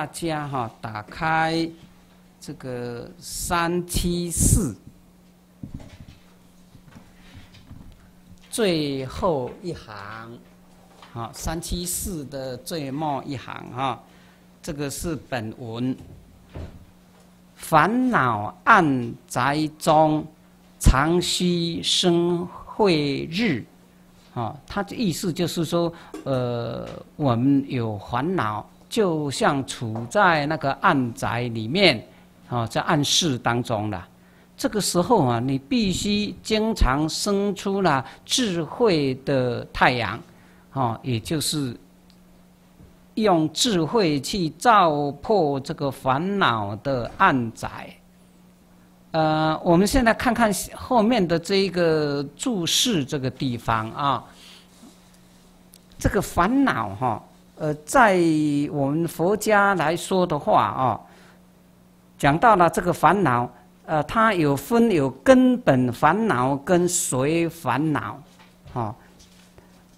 大家哈打开这个三七四最后一行，好，三七四的最末一行哈，这个是本文。烦恼暗宅中，常须生慧日。啊，他的意思就是说，呃，我们有烦恼，就像处在那个暗宅里面，啊，在暗室当中了。这个时候啊，你必须经常生出了智慧的太阳，啊，也就是用智慧去照破这个烦恼的暗宅。呃，我们现在看看后面的这一个注释这个地方啊，这个烦恼哈，呃，在我们佛家来说的话啊，讲到了这个烦恼，呃，它有分有根本烦恼跟随烦恼，啊，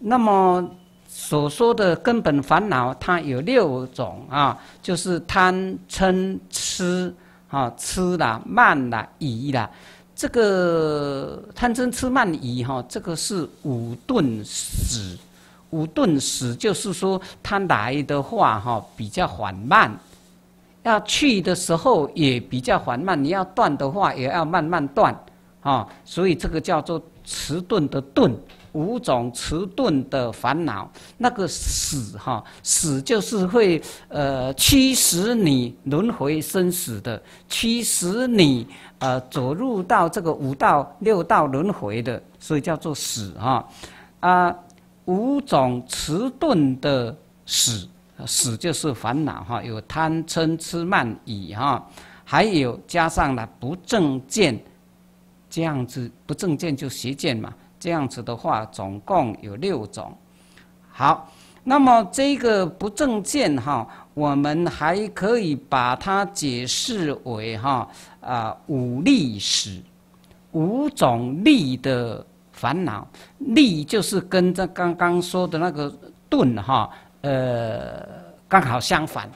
那么所说的根本烦恼，它有六种啊，就是贪嗔痴。啊，吃啦、慢啦、疑啦，这个贪嗔痴慢疑哈，这个是五顿死。五顿死就是说，它来的话哈比较缓慢，要去的时候也比较缓慢。你要断的话，也要慢慢断，啊，所以这个叫做迟钝的钝。五种迟钝的烦恼，那个死哈，死就是会呃驱使你轮回生死的，驱使你呃走入到这个五道六道轮回的，所以叫做死哈啊。五种迟钝的死，死就是烦恼哈，有贪嗔痴慢疑哈，还有加上了不正见，这样子不正见就邪见嘛。这样子的话，总共有六种。好，那么这个不正见哈，我们还可以把它解释为哈啊五力史，五种力的烦恼。力就是跟这刚刚说的那个钝哈，呃，刚好相反。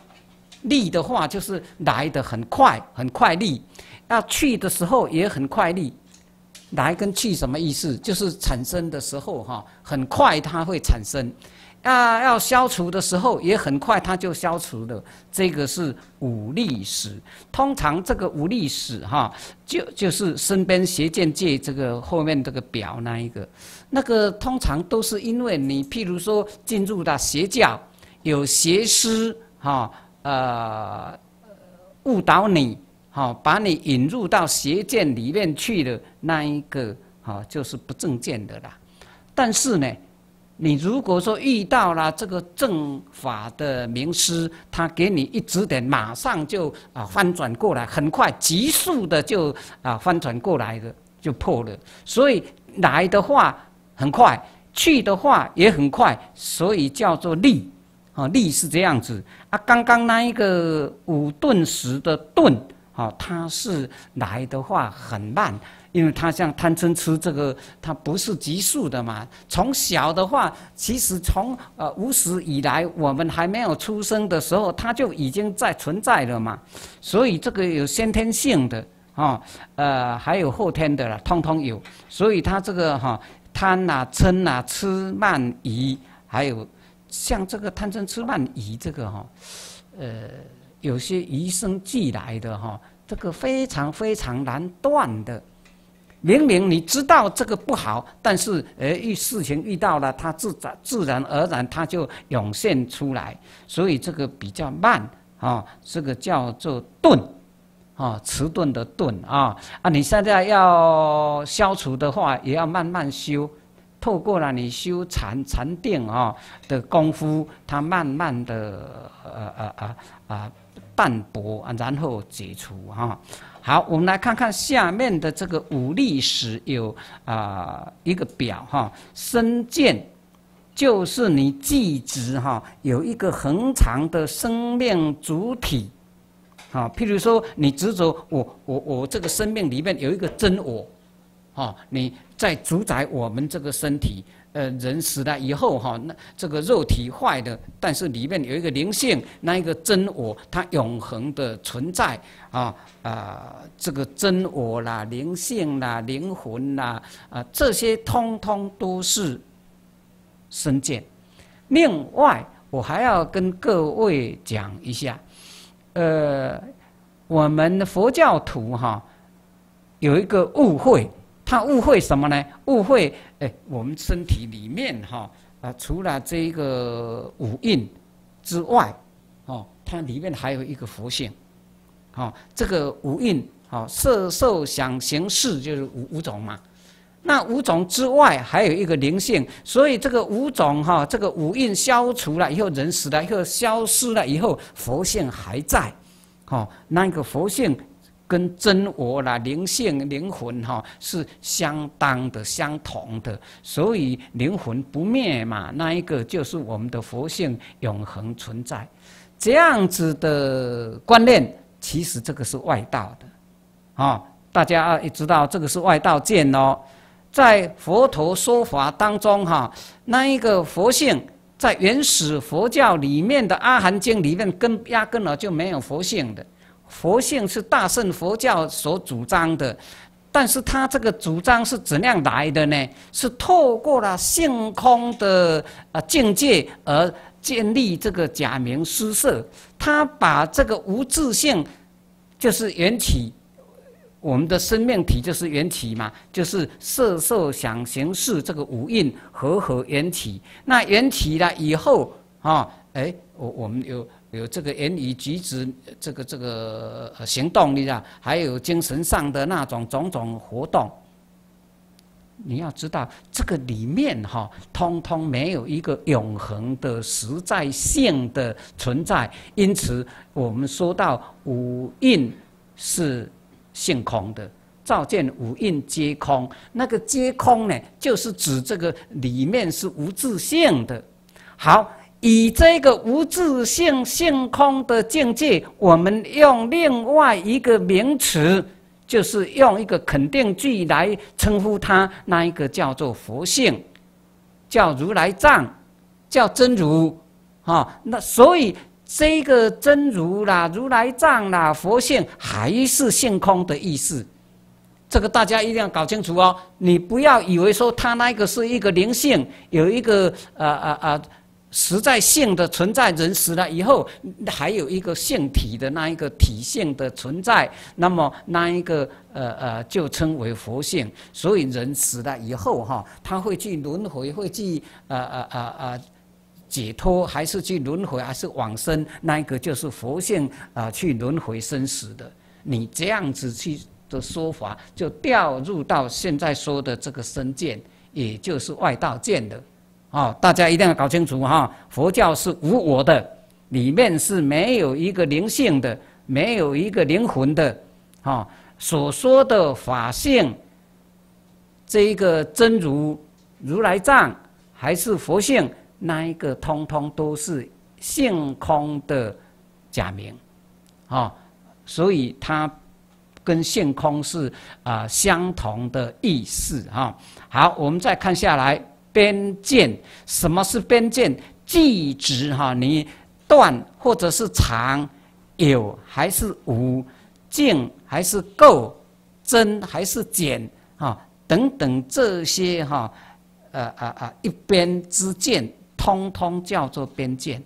力的话就是来的很快，很快力；要去的时候也很快力。来跟去什么意思？就是产生的时候哈，很快它会产生；啊，要消除的时候也很快它就消除了。这个是五力史。通常这个五力史哈，就就是身边邪见界这个后面这个表那一个，那个通常都是因为你譬如说进入到邪教，有邪师哈呃误导你。好，把你引入到邪见里面去的那一个，好，就是不正见的啦。但是呢，你如果说遇到了这个正法的名师，他给你一指点，马上就啊翻转过来，很快急速的就啊翻转过来的，就破了。所以来的话很快，去的话也很快，所以叫做力。啊，力是这样子啊。刚刚那一个五顿时的顿。啊，它是来的话很慢，因为他像贪嗔痴这个，他不是急速的嘛。从小的话，其实从呃无始以来，我们还没有出生的时候，他就已经在存在了嘛。所以这个有先天性的啊，呃，还有后天的了，通通有。所以他这个哈贪呐、嗔呐、痴慢疑，还有像这个贪嗔痴慢疑这个哈，呃。有些与生俱来的哈，这个非常非常难断的。明明你知道这个不好，但是呃遇事情遇到了，它自然自然而然它就涌现出来，所以这个比较慢啊，这个叫做钝啊，迟钝的钝啊啊！你现在要消除的话，也要慢慢修，透过了你修禅禅定啊的功夫，它慢慢的呃呃呃啊。淡薄啊，然后解除哈。好，我们来看看下面的这个五力史有啊一个表哈。身见就是你记值哈，有一个恒长的生命主体。啊，譬如说你执着我我我这个生命里面有一个真我，哦，你在主宰我们这个身体。呃，人死了以后哈，那这个肉体坏的，但是里面有一个灵性，那一个真我，它永恒的存在啊啊，这个真我啦、灵性啦、灵魂啦啊，这些通通都是身见。另外，我还要跟各位讲一下，呃，我们佛教徒哈有一个误会。他误会什么呢？误会，哎，我们身体里面哈啊，除了这一个五蕴之外，哦，它里面还有一个佛性，哦，这个五蕴，哦，色受想行识就是五五种嘛。那五种之外还有一个灵性，所以这个五种哈，这个五蕴消除了以后，人死了以后消失了以后，佛性还在，哦，那个佛性。跟真我啦、灵性、灵魂哈是相当的、相同的，所以灵魂不灭嘛，那一个就是我们的佛性永恒存在。这样子的观念，其实这个是外道的，啊，大家也知道这个是外道见哦。在佛陀说法当中哈，那一个佛性在原始佛教里面的《阿含经》里面，根压根儿就没有佛性的。佛性是大乘佛教所主张的，但是他这个主张是怎样来的呢？是透过了性空的呃境界而建立这个假名施设。他把这个无自性，就是缘起，我们的生命体就是缘起嘛，就是色受想行识这个五蕴合合缘起。那缘起了以后啊，哎，我我们有。有这个言语举止，这个这个行动，你知道，还有精神上的那种种种活动。你要知道，这个里面哈，通通没有一个永恒的实在性的存在。因此，我们说到五蕴是性空的，照见五蕴皆空。那个皆空呢，就是指这个里面是无自性的。好。以这个无自性性空的境界，我们用另外一个名词，就是用一个肯定句来称呼它，那一个叫做佛性，叫如来藏，叫真如，啊，那所以这个真如啦、如来藏啦、佛性还是性空的意思，这个大家一定要搞清楚哦。你不要以为说它那个是一个灵性，有一个呃呃呃。实在性的存在，人死了以后，还有一个性体的那一个体性的存在，那么那一个呃呃，就称为佛性。所以人死了以后哈，他会去轮回，会去呃呃呃呃解脱，还是去轮回，还是往生？那一个就是佛性啊，去轮回生死的。你这样子去的说法，就掉入到现在说的这个身见，也就是外道见的。哦，大家一定要搞清楚哈！佛教是无我的，里面是没有一个灵性的，没有一个灵魂的。哈，所说的法性，这一个真如如来藏还是佛性，那一个通通都是性空的假名。啊，所以它跟性空是啊相同的意思。哈，好，我们再看下来。边界，什么是边界？即指哈，你断或者是长，有还是无，净还是垢，增还是减，哈，等等这些哈，呃呃呃，一边之见，通通叫做边界。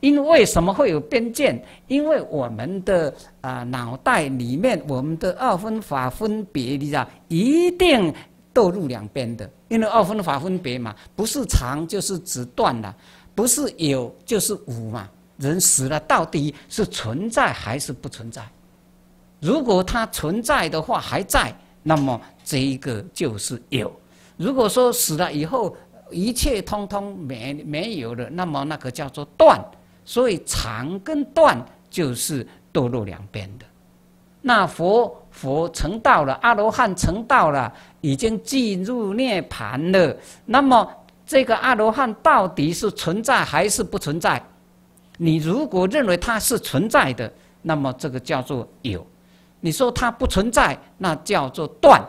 因为什么会有边界？因为我们的啊脑袋里面，我们的二分法分别，你知道，一定。堕入两边的，因为二分法分别嘛，不是长就是指断了，不是有就是无嘛。人死了到底是存在还是不存在？如果它存在的话还在，那么这一个就是有；如果说死了以后一切通通没没有了，那么那个叫做断。所以长跟断就是堕入两边的。那佛佛成道了，阿罗汉成道了。已经进入涅盘了，那么这个阿罗汉到底是存在还是不存在？你如果认为它是存在的，那么这个叫做有；你说它不存在，那叫做断。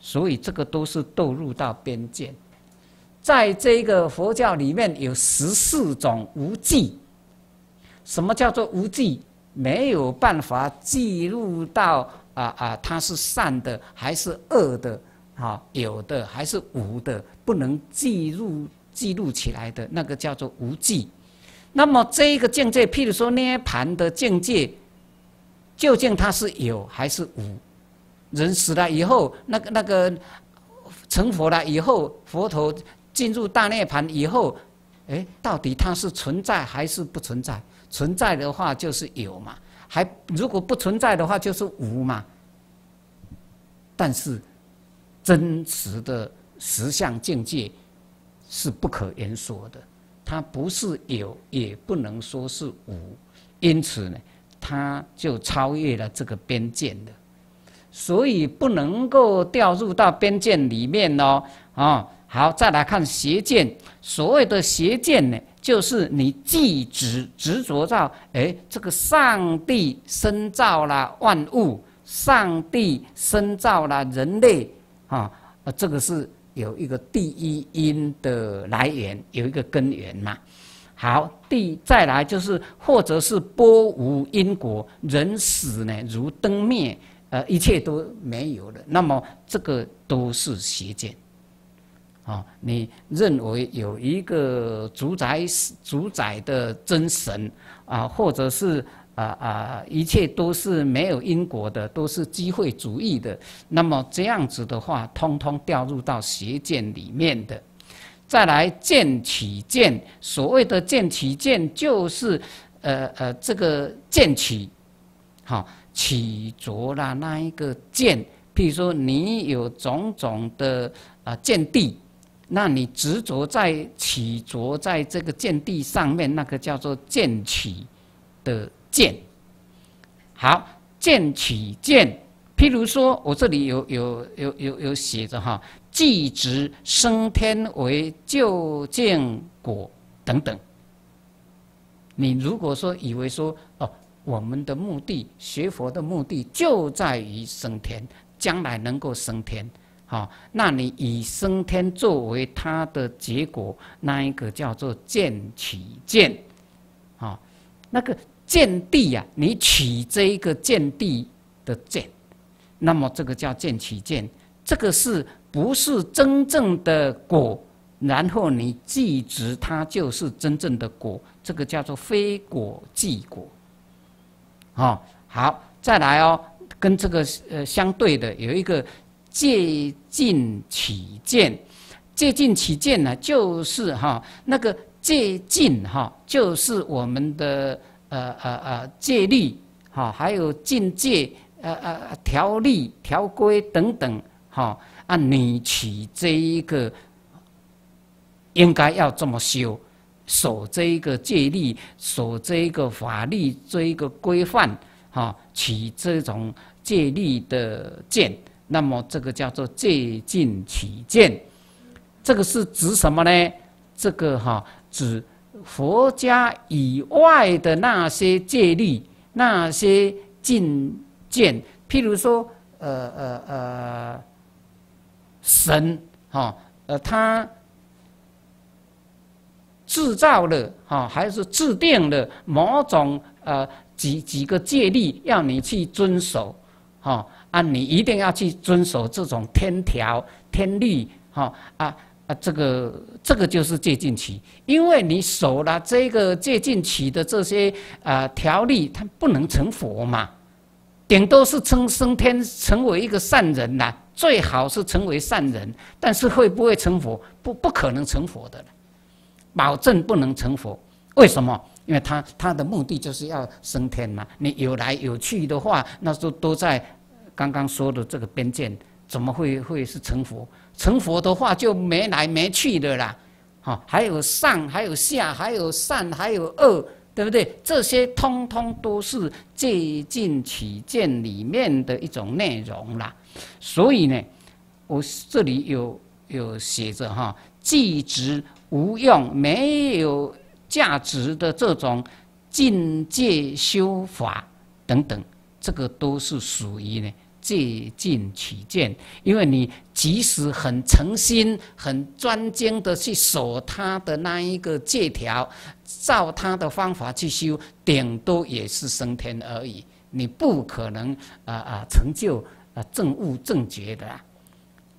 所以这个都是堕入到边界。在这个佛教里面有十四种无记。什么叫做无记？没有办法记录到啊啊，它是善的还是恶的？啊，有的还是无的，不能记录记录起来的那个叫做无记。那么这一个境界，譬如说涅盘的境界，究竟它是有还是无？人死了以后，那个那个成佛了以后，佛陀。进入大涅盘以后，哎，到底它是存在还是不存在？存在的话就是有嘛，还如果不存在的话就是无嘛。但是真实的实相境界是不可言说的，它不是有，也不能说是无，因此呢，它就超越了这个边界的，所以不能够掉入到边界里面哦，啊。好，再来看邪见。所谓的邪见呢，就是你既执执着到，哎，这个上帝生造了万物，上帝生造了人类，啊，这个是有一个第一因的来源，有一个根源嘛。好，第再来就是，或者是波无因果，人死呢如灯灭，呃，一切都没有了。那么这个都是邪见。啊，你认为有一个主宰主宰的真神啊，或者是啊啊，一切都是没有因果的，都是机会主义的。那么这样子的话，通通掉入到邪见里面的。再来见起见，所谓的见起见，就是呃呃，这个见起，好起着了那一个见，譬如说你有种种的啊见地。那你执着在起着在这个见地上面，那个叫做见起的见。好，见取见，譬如说我这里有有有有有写着哈，即执升天为究竟果等等。你如果说以为说哦，我们的目的学佛的目的就在于升天，将来能够升天。好，那你以升天作为它的结果，那一个叫做见取见，好，那个见地呀，你取这一个见地的见，那么这个叫见起见，这个是不是真正的果？然后你记执它就是真正的果，这个叫做非果即果。哦，好，再来哦，跟这个呃相对的有一个。借尽起见，借尽起见呢，就是哈那个借尽哈，就是我们的呃呃呃戒律哈，还有境界呃呃条例条规等等哈，啊，你取这一个应该要这么修，守这一个戒律，守这一个法律这一个规范哈，取这种戒律的戒。那么这个叫做借尽起见，这个是指什么呢？这个哈指佛家以外的那些戒律、那些禁见，譬如说，呃呃呃，神哈呃他制造了哈，还是制定了某种呃几几个戒律，要你去遵守哈。啊，你一定要去遵守这种天条、天律，哈啊啊，这个这个就是借进起，因为你守了这个借进起的这些啊条例，它不能成佛嘛，顶多是升升天，成为一个善人呐，最好是成为善人，但是会不会成佛？不，不可能成佛的，保证不能成佛。为什么？因为他他的目的就是要升天嘛，你有来有去的话，那都都在。刚刚说的这个边界怎么会会是成佛？成佛的话就没来没去的啦，哈，还有上，还有下，还有善，还有恶，对不对？这些通通都是借尽起见里面的一种内容啦。所以呢，我这里有有写着哈，既值无用、没有价值的这种境界修法等等，这个都是属于呢。借尽取见，因为你即使很诚心、很专精的去守他的那一个借条，照他的方法去修，顶多也是升天而已，你不可能啊啊成就啊正悟正觉的。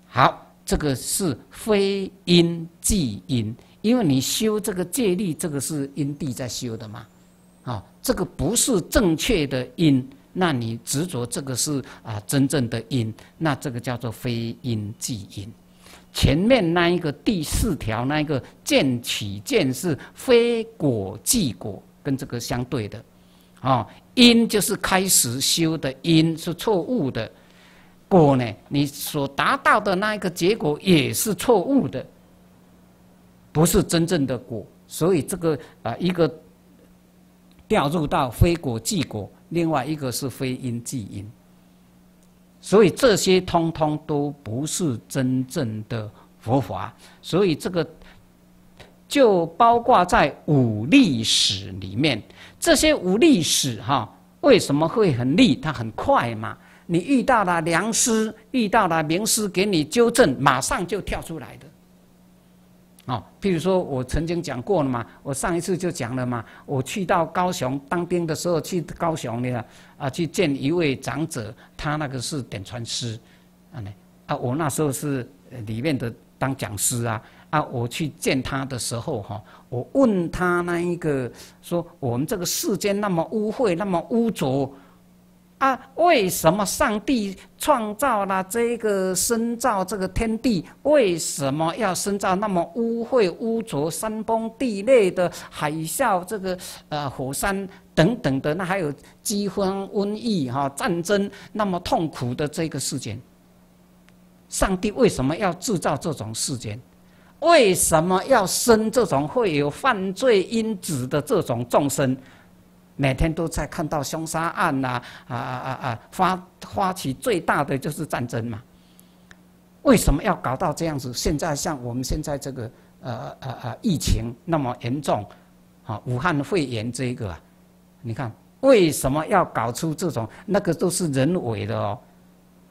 好，这个是非因即因，因为你修这个戒律，这个是因地在修的嘛。啊，这个不是正确的因，那你执着这个是啊真正的因，那这个叫做非因即因。前面那一个第四条那一个见取见是非果即果，跟这个相对的。啊，因就是开始修的因是错误的，果呢，你所达到的那一个结果也是错误的，不是真正的果。所以这个啊一个。掉入到非果即果，另外一个是非因即因，所以这些通通都不是真正的佛法，所以这个就包括在五历史里面。这些五历史哈，为什么会很利？它很快嘛，你遇到了良师，遇到了名师给你纠正，马上就跳出来的。哦，譬如说，我曾经讲过了嘛，我上一次就讲了嘛，我去到高雄当兵的时候，去高雄呢，啊，去见一位长者，他那个是点传师，啊呢，啊，我那时候是里面的当讲师啊，啊，我去见他的时候哈，我问他那一个说，我们这个世间那么污秽，那么污浊。啊，为什么上帝创造了这个生造这个天地？为什么要生造那么污秽污浊、山崩地裂的海啸？这个呃火山等等的，那还有饥荒、瘟疫、哈战争，那么痛苦的这个世间，上帝为什么要制造这种世间？为什么要生这种会有犯罪因子的这种众生？每天都在看到凶杀案呐，啊啊啊啊！发发起最大的就是战争嘛。为什么要搞到这样子？现在像我们现在这个呃呃呃疫情那么严重，啊，武汉肺炎这个，你看为什么要搞出这种？那个都是人为的哦，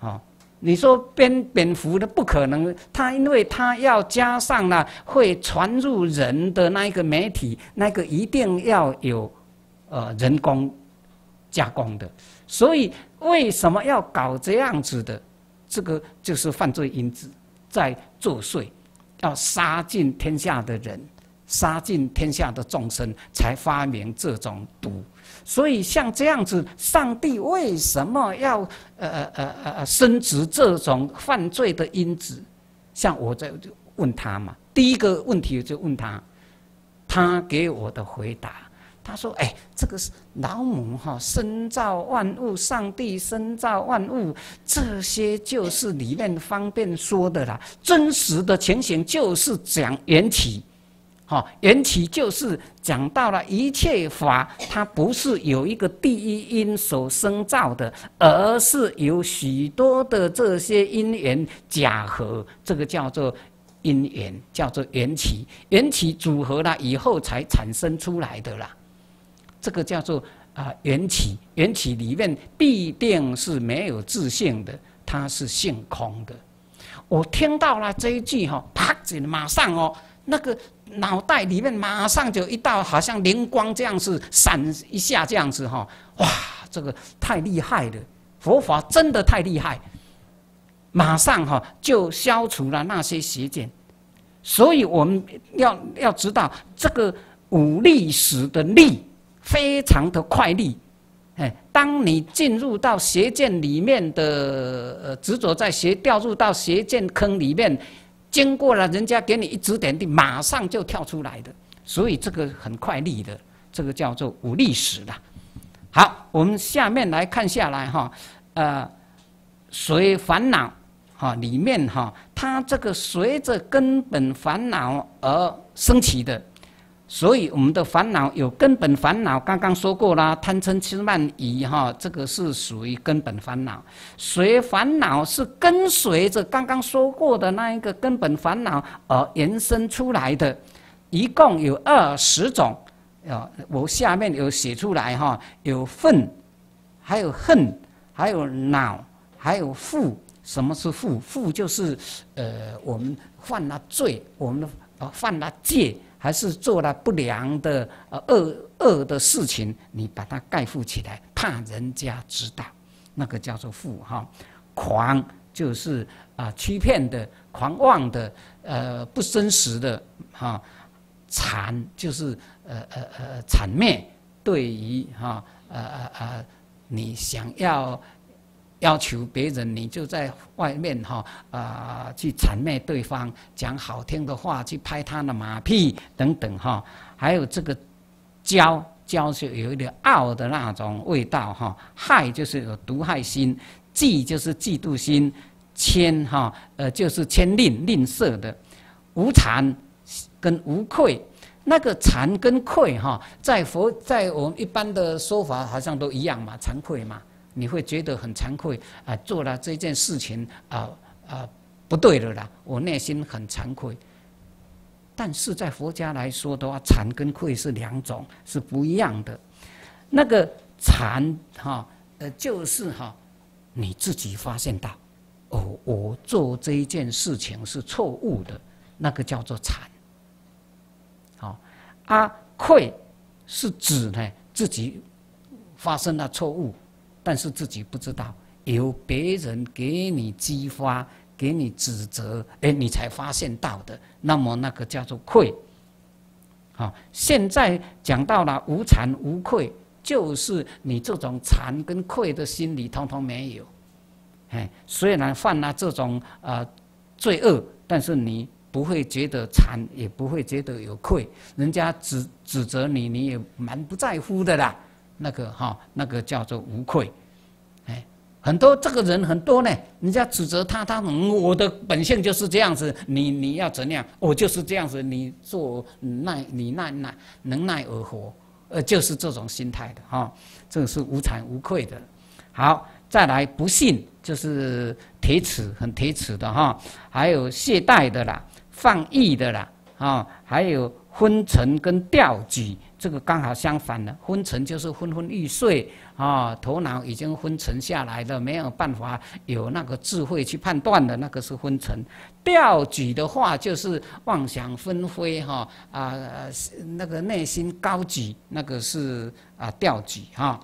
啊，你说蝙蝙蝠的不可能，它因为它要加上了会传入人的那一个媒体，那个一定要有。呃，人工加工的，所以为什么要搞这样子的？这个就是犯罪因子在作祟，要杀尽天下的人，杀尽天下的众生，才发明这种毒。所以像这样子，上帝为什么要呃呃呃呃呃生殖这种犯罪的因子？像我在问他嘛，第一个问题就问他，他给我的回答。他说：“哎，这个是老母哈，生造万物，上帝生造万物，这些就是里面方便说的啦。真实的情形就是讲缘起，哈，缘起就是讲到了一切法，它不是有一个第一因所生造的，而是有许多的这些因缘假合，这个叫做因缘，叫做缘起，缘起组合了以后才产生出来的啦。”这个叫做啊缘起，缘起里面必定是没有自性的，它是性空的。我听到了这一句哈，啪子马上哦，那个脑袋里面马上就一道好像灵光这样子闪一下这样子哈，哇，这个太厉害了，佛法真的太厉害，马上哈就消除了那些邪见。所以我们要要知道这个五历史的历。非常的快利，哎，当你进入到邪见里面的呃执着在邪掉入到邪见坑里面，经过了人家给你一指点地，马上就跳出来的，所以这个很快利的，这个叫做无历史的。好，我们下面来看下来哈，呃，随烦恼哈里面哈，它这个随着根本烦恼而升起的。所以我们的烦恼有根本烦恼，刚刚说过啦，贪嗔痴慢疑哈，这个是属于根本烦恼。随烦恼是跟随着刚刚说过的那一个根本烦恼而延伸出来的，一共有二十种。啊，我下面有写出来哈，有愤，还有恨，还有恼，还有负，什么是负？负就是呃，我们犯了罪，我们呃犯了戒，还是做了不良的呃恶恶的事情，你把它盖覆起来，怕人家知道，那个叫做负哈。狂就是啊欺骗的、狂妄的、呃不真实的哈。惨就是呃呃呃惨灭，对于哈呃呃呃你想要要求别人，你就在外面哈啊去谄媚对方，讲好听的话，去拍他的马屁等等哈。还有这个骄骄就有一点傲的那种味道哈。害就是有毒害心，忌就是嫉妒心，谦哈呃就是谦吝吝啬的，无惭。跟无愧，那个惭跟愧哈，在佛在我们一般的说法好像都一样嘛，惭愧嘛，你会觉得很惭愧啊，做了这件事情啊啊不对了啦，我内心很惭愧。但是在佛家来说的话，惭跟愧是两种，是不一样的。那个惭哈呃就是哈你自己发现到哦，我做这一件事情是错误的，那个叫做惭。啊，愧是指呢自己发生了错误，但是自己不知道，由别人给你激发、给你指责，哎，你才发现到的。那么那个叫做愧。好，现在讲到了无惭无愧，就是你这种惭跟愧的心理通通没有。哎，虽然犯了这种呃罪恶，但是你。不会觉得惭，也不会觉得有愧。人家指指责你，你也蛮不在乎的啦。那个哈，那个叫做无愧。哎，很多这个人很多呢，人家指责他，他嗯我的本性就是这样子，你你要怎样，我就是这样子，你做耐你耐耐能耐而活，呃，就是这种心态的哈。这个是无惭无愧的。好，再来不信，就是铁齿，很铁齿的哈。还有懈怠的啦。放逸的啦，啊，还有昏沉跟掉举，这个刚好相反的。昏沉就是昏昏欲睡啊，头脑已经昏沉下来了，没有办法有那个智慧去判断的，那个是昏沉。掉举的话就是妄想纷飞哈啊，那个内心高举，那个是啊掉举哈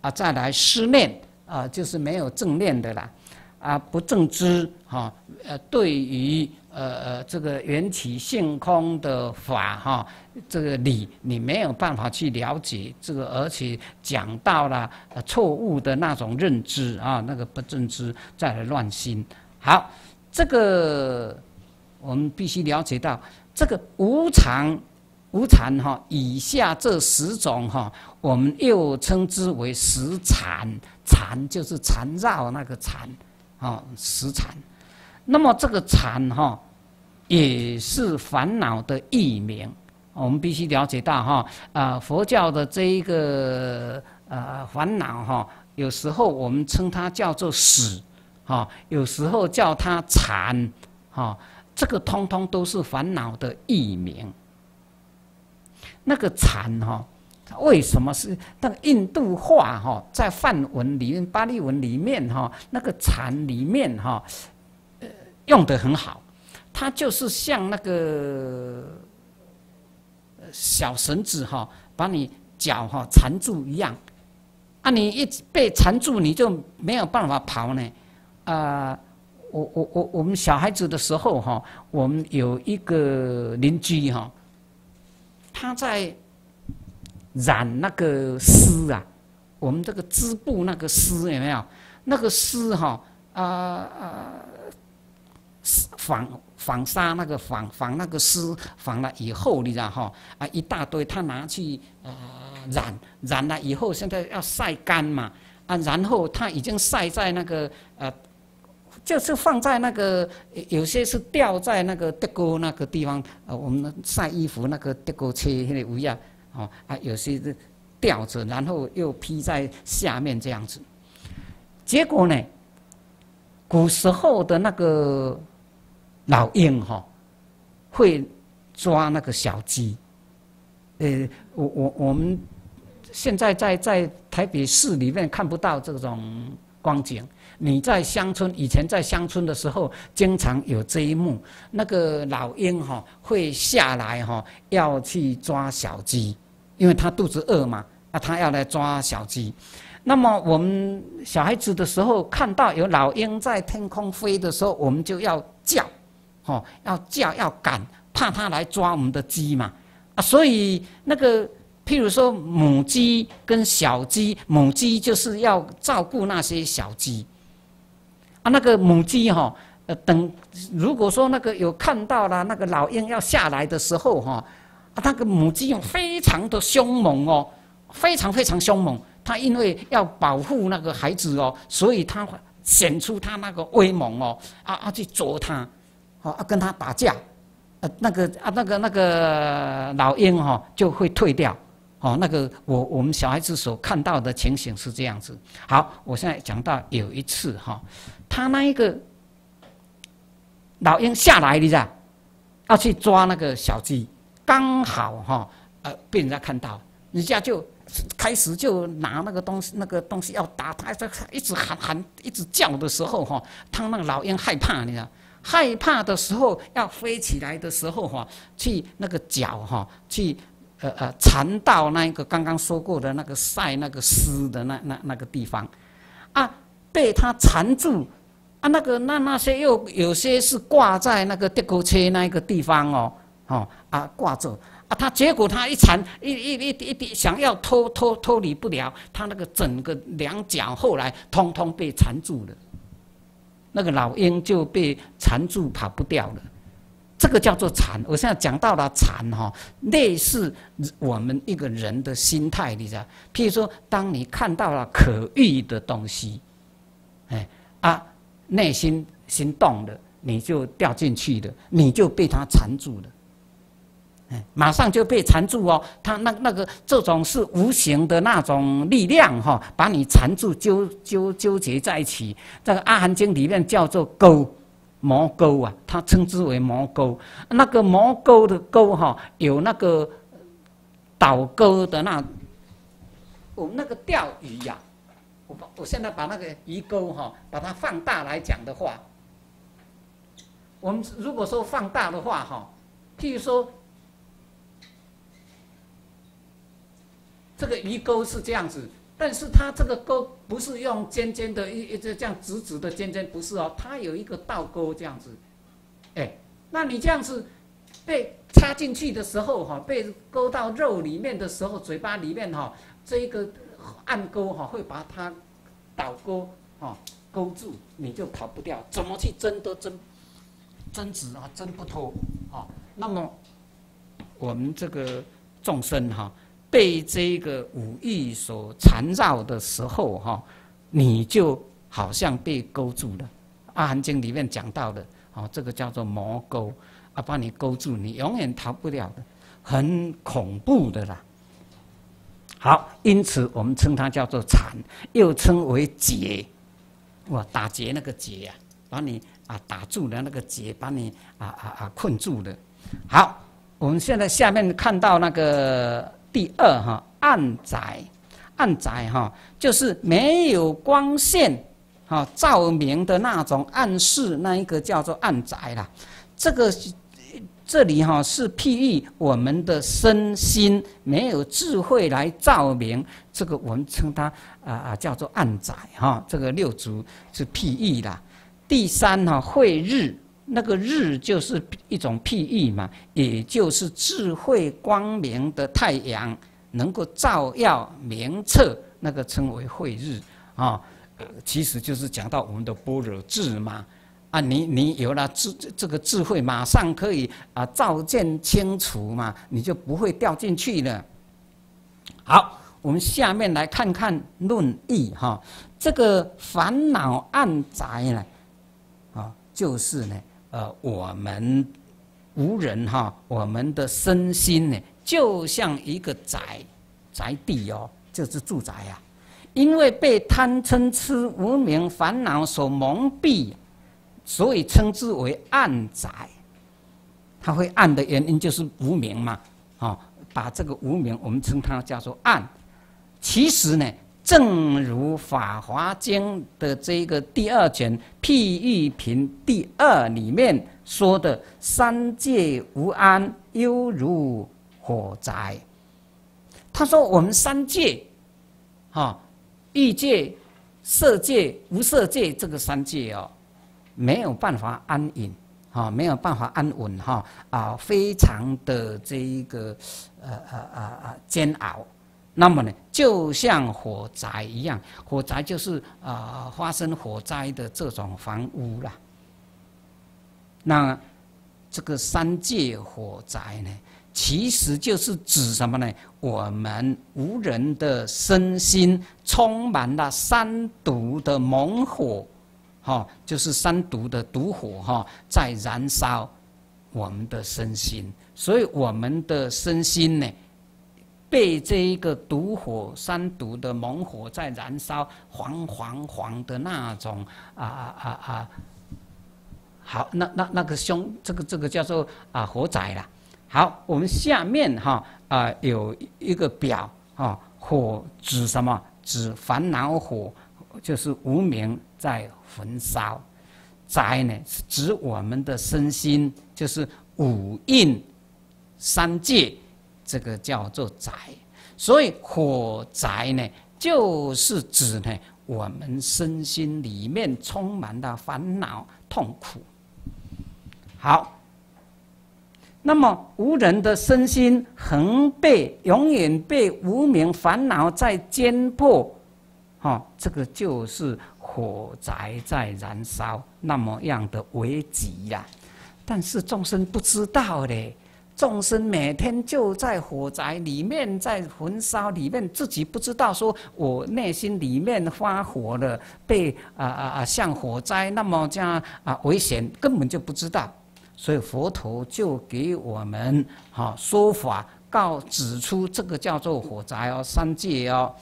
啊，再来失念啊，就是没有正念的啦啊，不正知哈呃，对于。呃呃，这个缘起性空的法哈，这个理你没有办法去了解，这个而且讲到了错误的那种认知啊，那个不正知再来乱心。好，这个我们必须了解到，这个无常无常哈，以下这十种哈，我们又称之为十缠，缠就是缠绕那个缠啊，死缠。那么这个缠哈。也是烦恼的异名，我们必须了解到哈啊，佛教的这一个呃烦恼哈，有时候我们称它叫做死，哈，有时候叫它禅，哈，这个通通都是烦恼的异名。那个禅哈，为什么是那个印度话哈，在梵文里面、巴利文里面哈，那个禅里面哈，呃，用的很好。它就是像那个小绳子哈，把你脚哈缠住一样，啊，你一被缠住，你就没有办法跑呢。啊，我我我我们小孩子的时候哈，我们有一个邻居哈，他在染那个丝啊，我们这个织布那个丝有没有？那个丝哈啊啊，纺。纺纱那个纺纺那个丝纺了以后，你知道哈啊一大堆，他拿去啊染染了以后，现在要晒干嘛啊？然后他已经晒在那个呃，就是放在那个有些是吊在那个吊钩那个地方啊，我们晒衣服那个吊钩车那里一样哦啊，有些是吊着，然后又披在下面这样子。结果呢，古时候的那个。老鹰哈会抓那个小鸡，呃，我我我们现在在在台北市里面看不到这种光景。你在乡村，以前在乡村的时候，经常有这一幕：那个老鹰哈会下来哈，要去抓小鸡，因为它肚子饿嘛，啊，它要来抓小鸡。那么我们小孩子的时候，看到有老鹰在天空飞的时候，我们就要叫，哦，要叫要赶，怕它来抓我们的鸡嘛，啊，所以那个譬如说母鸡跟小鸡，母鸡就是要照顾那些小鸡。啊那个母鸡哈，呃，等如果说那个有看到了那个老鹰要下来的时候哈，那个母鸡非常的凶猛哦，非常非常凶猛。它因为要保护那个孩子哦，所以它显出它那个威猛哦，啊啊去啄它，啊跟它打架，呃那个啊那个那个老鹰哈就会退掉。哦，那个我我们小孩子所看到的情形是这样子。好，我现在讲到有一次哈，他那一个老鹰下来，你知道，要去抓那个小鸡，刚好哈呃被人家看到，人家就开始就拿那个东西那个东西要打他，在一直喊喊一直叫的时候哈，他那个老鹰害怕，你知道，害怕的时候要飞起来的时候哈，去那个脚哈去。呃呃，缠到那个刚刚说过的那个晒那个丝的那那那个地方，啊，被他缠住，啊，那个那那些又有些是挂在那个电钩车那个地方哦，哦啊挂着，啊，他结果他一缠一一一一滴想要脱脱脱离不了，他那个整个两脚后来通通被缠住了，那个老鹰就被缠住跑不掉了。这个叫做缠。我现在讲到了缠哈，类似我们一个人的心态，你知道？譬如说，当你看到了可遇的东西，哎啊，内心心动了，你就掉进去了，你就被它缠住了，马上就被缠住哦。他那那个这种是无形的那种力量哈，把你缠住，纠纠纠结在一起。这个《阿含经》里面叫做钩。魔钩啊，它称之为魔钩。那个魔钩的钩哈，有那个倒钩的那，我们那个钓鱼呀，我把我现在把那个鱼钩哈，把它放大来讲的话，我们如果说放大的话哈，譬如说这个鱼钩是这样子。但是它这个钩不是用尖尖的，一一直这样直直的尖尖，不是哦，它有一个倒钩这样子，哎，那你这样子被插进去的时候哈，被勾到肉里面的时候，嘴巴里面哈，这一个暗钩哈会把它倒钩哈勾住，你就逃不掉，怎么去挣都挣挣直啊，挣不脱啊。那么我们这个众生哈。被这个五欲所缠绕的时候，哈，你就好像被勾住了。《阿含经》里面讲到的，哦，这个叫做魔钩，啊，把你勾住，你永远逃不了的，很恐怖的啦。好，因此我们称它叫做缠，又称为结。哇，打结那个结呀，把你啊打住了那个结，把你啊啊啊困住了。好，我们现在下面看到那个。第二哈，暗宅，暗宅哈，就是没有光线，哈，照明的那种暗室，那一个叫做暗宅啦。这个这里哈是譬喻我们的身心没有智慧来照明，这个我们称它啊啊叫做暗宅哈。这个六足是譬喻啦。第三哈，晦日。那个日就是一种譬喻嘛，也就是智慧光明的太阳，能够照耀明澈，那个称为慧日啊。呃，其实就是讲到我们的般若智嘛。啊，你你有了智这个智慧，马上可以啊照见清楚嘛，你就不会掉进去了。好，我们下面来看看论义哈。这个烦恼暗宅呢，啊，就是呢。呃，我们无人哈，我们的身心呢，就像一个宅宅地哦，就是住宅啊。因为被贪嗔痴无明烦恼所蒙蔽，所以称之为暗宅。它会暗的原因就是无明嘛，哦，把这个无明我们称它叫做暗。其实呢，正如《法华经》的这个第二卷譬喻品第二里面说的：“三界无安，犹如火灾。”他说：“我们三界，哈，欲界、色界、无色界，这个三界哦，没有办法安隐。”哈，没有办法安稳哈啊，非常的这一个呃呃呃呃煎熬。那么呢，就像火灾一样，火灾就是啊发生火灾的这种房屋啦。那这个三界火灾呢，其实就是指什么呢？我们无人的身心充满了三毒的猛火。哈，就是三毒的毒火哈，在燃烧我们的身心，所以我们的身心呢，被这一个毒火、三毒的猛火在燃烧，黄黄黄的那种啊啊啊啊！好，那那那个凶，这个这个叫做啊火灾了。好，我们下面哈啊有一个表啊，火指什么？指烦恼火，就是无名在。焚烧灾呢，是指我们的身心，就是五蕴三界，这个叫做灾。所以火灾呢，就是指呢我们身心里面充满的烦恼痛苦。好，那么无人的身心恒被永远被无名烦恼在煎迫，哈，这个就是。火灾在燃烧，那么样的危急呀！但是众生不知道嘞，众生每天就在火灾里面，在焚烧里面，自己不知道说我内心里面发火了，被啊啊啊像火灾那么这样啊危险，根本就不知道。所以佛陀就给我们哈说法，告指出这个叫做火灾哦，三界哦。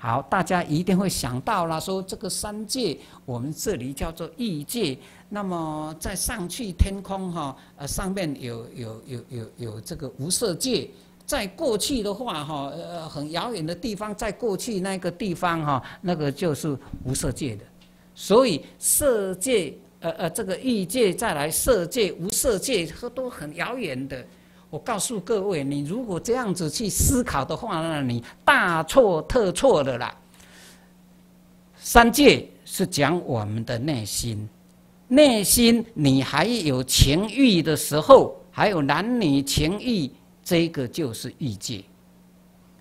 好，大家一定会想到了，说这个三界，我们这里叫做异界。那么再上去天空哈，呃，上面有有有有有这个无色界。在过去的话哈，呃，很遥远的地方，在过去那个地方哈，那个就是无色界的。所以色界，呃呃，这个异界再来色界、无色界，都很遥远的。我告诉各位，你如果这样子去思考的话，那你大错特错的啦。三界是讲我们的内心，内心你还有情欲的时候，还有男女情欲，这个就是欲界。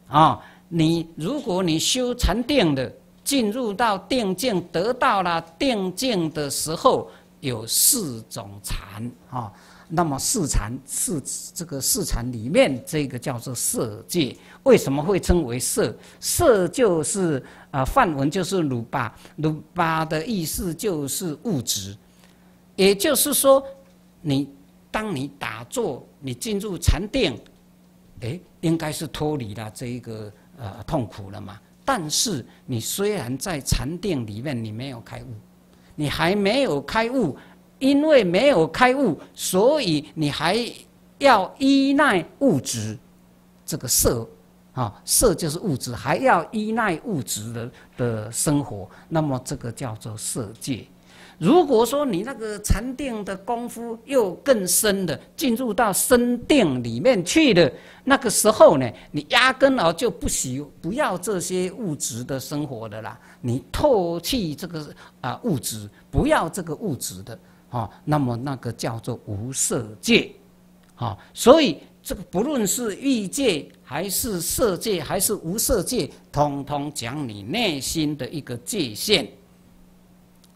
啊，你如果你修禅定的，进入到定境，得到了定境的时候，有四种禅啊。那么四禅四这个四禅里面，这个叫做色界，为什么会称为色？色就是啊，梵文就是鲁巴，鲁巴的意思就是物质。也就是说，你当你打坐，你进入禅定，哎，应该是脱离了这一个呃痛苦了嘛。但是你虽然在禅定里面，你没有开悟，你还没有开悟。因为没有开悟，所以你还要依赖物质，这个色，啊，色就是物质，还要依赖物质的的生活，那么这个叫做色界。如果说你那个禅定的功夫又更深的进入到深定里面去了，那个时候呢，你压根儿就不喜不要这些物质的生活的啦，你唾弃这个啊物质，不要这个物质的。啊，那么那个叫做无色界，啊，所以这个不论是欲界还是色界还是无色界，通通讲你内心的一个界限，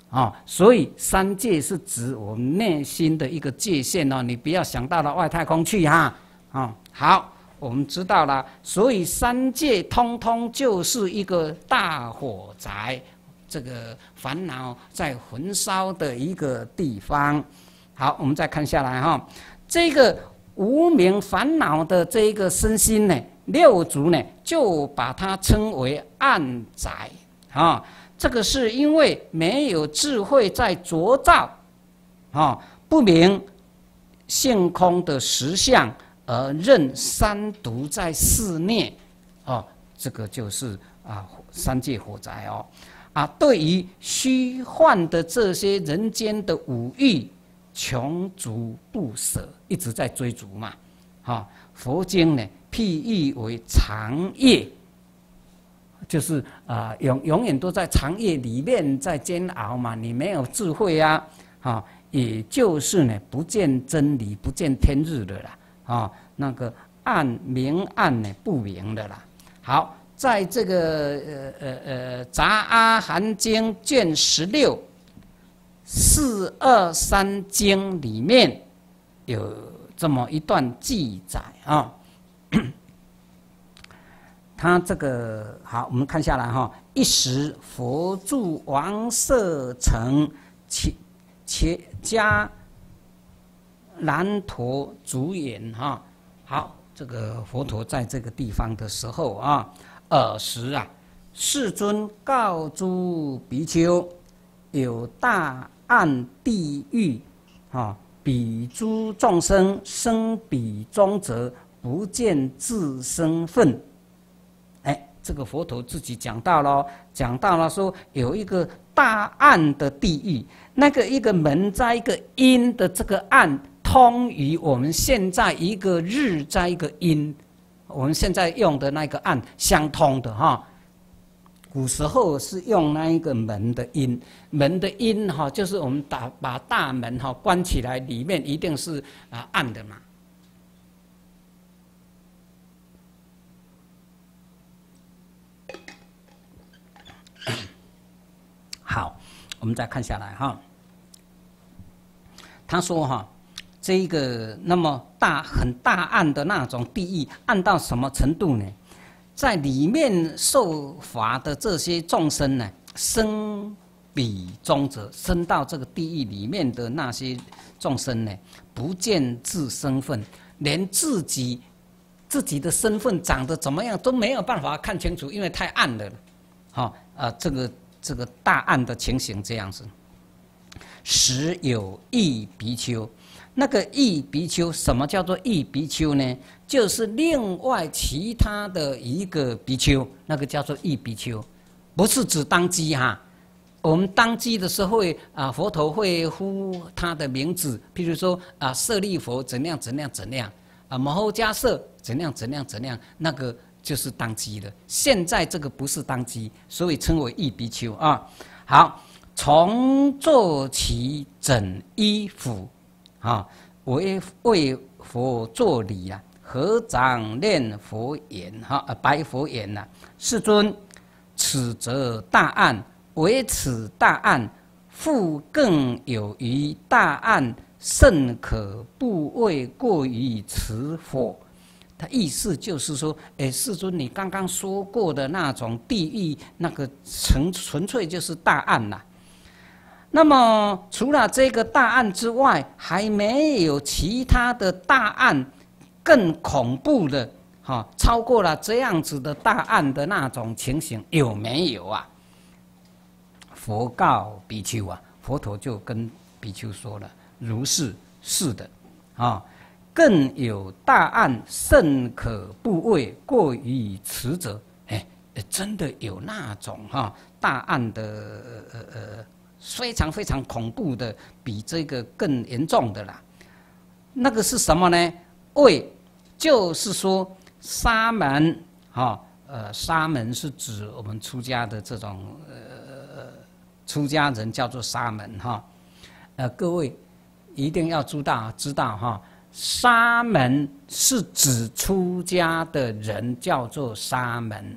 啊，所以三界是指我们内心的一个界限哦，你不要想到了外太空去哈，啊，好，我们知道了，所以三界通通就是一个大火宅。这个烦恼在焚烧的一个地方，好，我们再看下来哈，这个无名烦恼的这一个身心呢，六足呢就把它称为暗宅。啊，这个是因为没有智慧在着照啊，不明性空的实相，而任三毒在肆虐。啊，这个就是啊三界火灾哦，啊，对于虚幻的这些人间的五欲，穷足不舍，一直在追逐嘛，哈，佛经呢譬喻为长夜，就是啊永永远都在长夜里面在煎熬嘛，你没有智慧啊，啊，也就是呢不见真理，不见天日的啦，啊，那个暗明暗呢不明的啦，好。在这个呃呃呃《杂阿含经》卷十六四二三经里面有这么一段记载啊。他这个好，我们看下来哈。一时佛住王舍城，且且加南陀主演哈。好，这个佛陀在这个地方的时候啊。尔时啊，世尊告诸比丘：有大暗地狱，啊，彼诸众生生彼中者，不见自身份。哎，这个佛陀自己讲到了，讲到了说有一个大暗的地狱，那个一个门在一个阴的这个暗，通于我们现在一个日在一个阴。我们现在用的那个“暗”相通的哈，古时候是用那一个门的音，门的音哈，就是我们打把大门哈关起来，里面一定是啊暗的嘛。好，我们再看下来哈，他说哈。这一个那么大很大暗的那种地狱，暗到什么程度呢？在里面受罚的这些众生呢，生彼中者，生到这个地狱里面的那些众生呢，不见自身份，连自己自己的身份长得怎么样都没有办法看清楚，因为太暗了。好，啊，这个这个大暗的情形这样子，时有一比丘。那个异比丘，什么叫做异比丘呢？就是另外其他的一个比丘，那个叫做异比丘，不是指当机哈。我们当机的时候啊，佛陀会呼他的名字，譬如说啊，舍利佛怎样怎样怎样啊，摩诃迦摄怎样怎样怎样，那个就是当机的。现在这个不是当机，所以称为异比丘啊。好，从做起整衣服。啊，为为佛作礼啊，合掌念佛言：哈，白佛言呐，世尊，此则大案，为此大案，复更有余大案，甚可不为过于此火。他意思就是说，哎，世尊，你刚刚说过的那种地狱，那个纯纯粹就是大案呐。那么，除了这个大案之外，还没有其他的大案更恐怖的，哈，超过了这样子的大案的那种情形有没有啊？佛告比丘啊，佛陀就跟比丘说了，如是是的，啊，更有大案甚可怖畏过于此者，哎，真的有那种哈大案的呃呃。非常非常恐怖的，比这个更严重的啦。那个是什么呢？为就是说沙门，哈，呃，沙门是指我们出家的这种呃出家人，叫做沙门哈。呃，各位一定要知道知道哈，沙门是指出家的人，叫做沙门。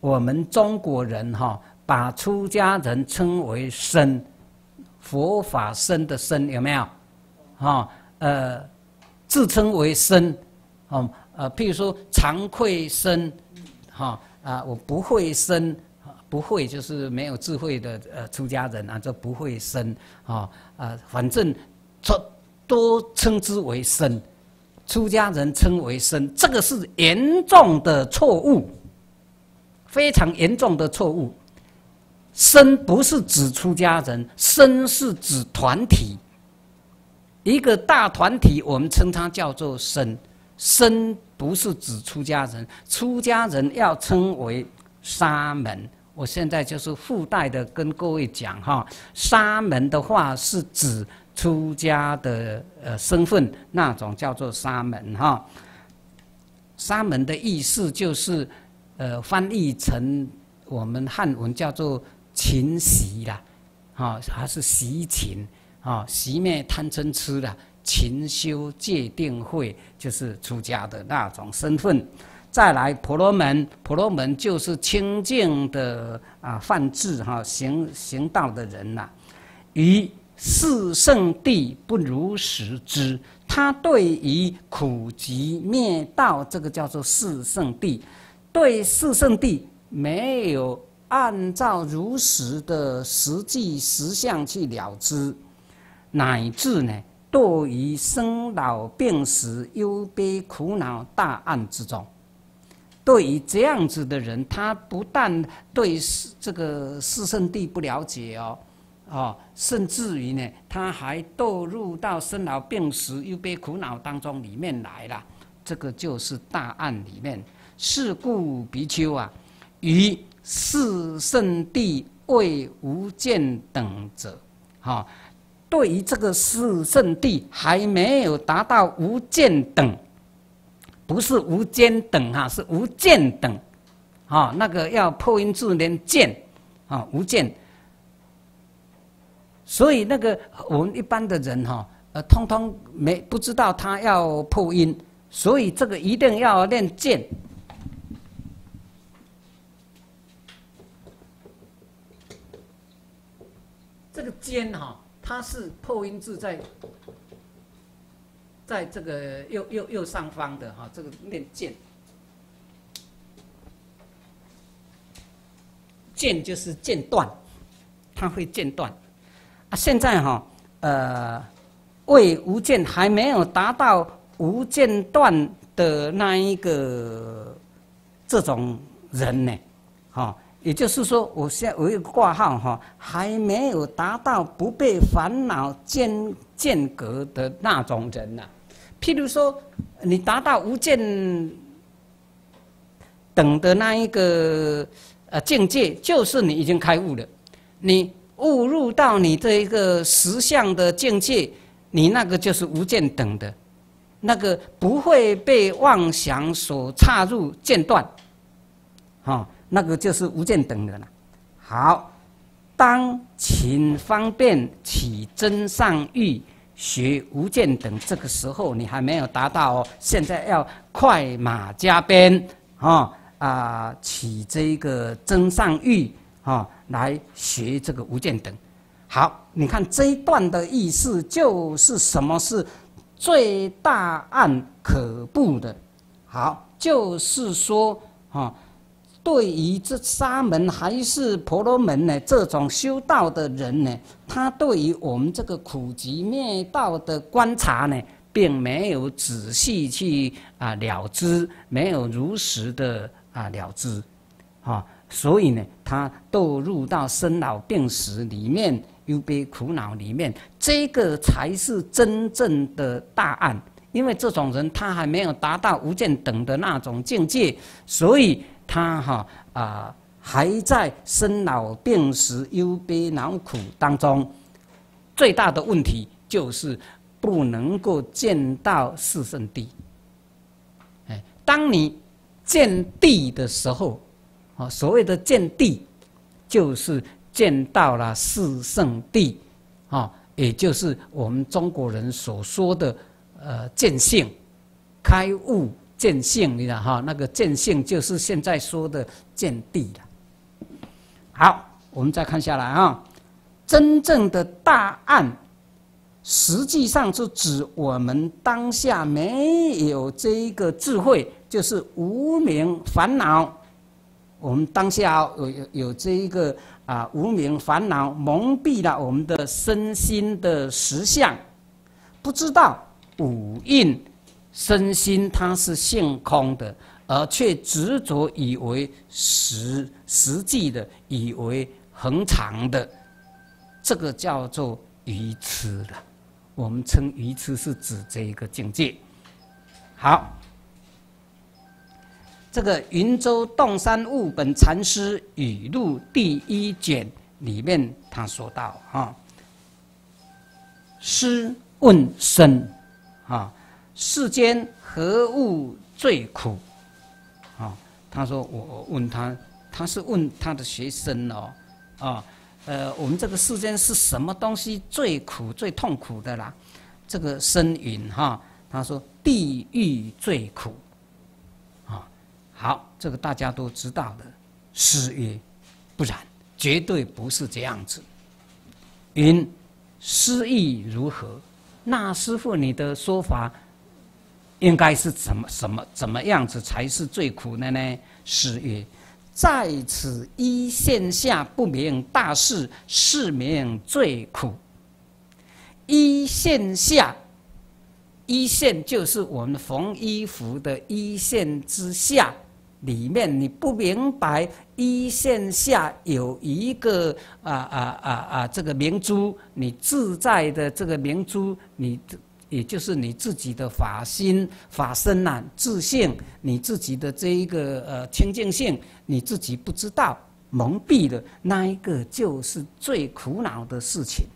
我们中国人哈。把出家人称为僧，佛法僧的僧有没有？哈，呃，自称为僧，哦，呃，譬如说惭愧僧，哈，啊，我不会僧，不会就是没有智慧的呃出家人啊，就不会僧，啊，啊，反正都都称之为僧，出家人称为僧，这个是严重的错误，非常严重的错误。僧不是指出家人，僧是指团体。一个大团体，我们称它叫做僧。僧不是指出家人，出家人要称为沙门。我现在就是附带的跟各位讲哈，沙门的话是指出家的呃身份，那种叫做沙门哈。沙门的意思就是，呃，翻译成我们汉文叫做勤习啦，哈，还是习勤啊，习灭贪嗔痴的勤修戒定慧，就是出家的那种身份。再来婆罗门，婆罗门就是清净的啊，犯智哈，行行道的人呐。于四圣地不如实知，他对于苦集灭道这个叫做四圣地，对四圣地没有按照如实的实际实相去了知，乃至呢，堕于生老病死、忧悲苦恼大案之中。对于这样子的人，他不但对这个四圣地不了解哦，哦，甚至于呢，他还堕入到生老病死、忧悲苦恼当中里面来了。这个就是大案里面，是故比丘啊，于四圣谛为无见等者，哈，对于这个四圣谛还没有达到无见等。不是无间等哈，是无间等，啊，那个要破音字连见，啊，无间。所以那个我们一般的人哈，呃，通通没不知道他要破音，所以这个一定要练见。这个间哈，它是破音字在。在这个右右右上方的哈，这个念剑，剑就是剑断，它会剑断。啊，现在哈，呃，未无剑还没有达到无间断的那一个这种人呢，哈，也就是说，我现在我有挂号哈，还没有达到不被烦恼间间隔的那种人呐。譬如说，你达到无间等的那一个呃境界，就是你已经开悟了。你悟入到你这一个实相的境界，你那个就是无间等的，那个不会被妄想所插入间断，哈，那个就是无间等的了。好，当勤方便起真上欲。学无间等，这个时候你还没有达到哦。现在要快马加鞭，啊啊，起这个真上欲啊，来学这个无间等。好，你看这一段的意思就是什么是最大案可怖的。好，就是说啊。对于这沙门还是婆罗门呢？这种修道的人呢，他对于我们这个苦集灭道的观察呢，并没有仔细去啊了知，没有如实的啊了知，啊，所以呢，他堕入到生老病死里面，忧悲苦恼里面，这个才是真正的大案。因为这种人他还没有达到无间等的那种境界，所以。他哈啊还在生老病死、忧悲恼苦当中，最大的问题就是不能够见到四圣地。哎，当你见地的时候，啊，所谓的见地，就是见到了四圣地，啊，也就是我们中国人所说的呃见性、开悟。见性，你知道哈？那个见性就是现在说的见地了。好，我们再看下来啊，真正的大案，实际上是指我们当下没有这一个智慧，就是无名烦恼。我们当下有有有这一个啊无名烦恼蒙蔽了我们的身心的实相，不知道五蕴。身心它是性空的，而却执着以为实实际的，以为恒常的，这个叫做愚痴了。我们称愚痴是指这一个境界。好，这个云州洞山悟本禅师语录第一卷里面，他说到啊，师问身啊，世间何物最苦？啊，他说我问他，他是问他的学生哦，啊，呃，我们这个世间是什么东西最苦、最痛苦的啦？这个身云哈，他说地狱最苦。啊好，这个大家都知道的。师曰：“不然，绝对不是这样子。”云：“诗意如何？”那师傅，你的说法应该是怎么、什么、怎么样子才是最苦的呢？师曰：“在此一线下不明大事，是名最苦。一线下，一线就是我们缝衣服的一线之下。”里面你不明白一线下有一个啊啊啊啊这个明珠，你自在的这个明珠，你也就是你自己的法心法身呐，自信你自己的这一个呃清净性，你自己不知道蒙蔽的那一个就是最苦恼的事情。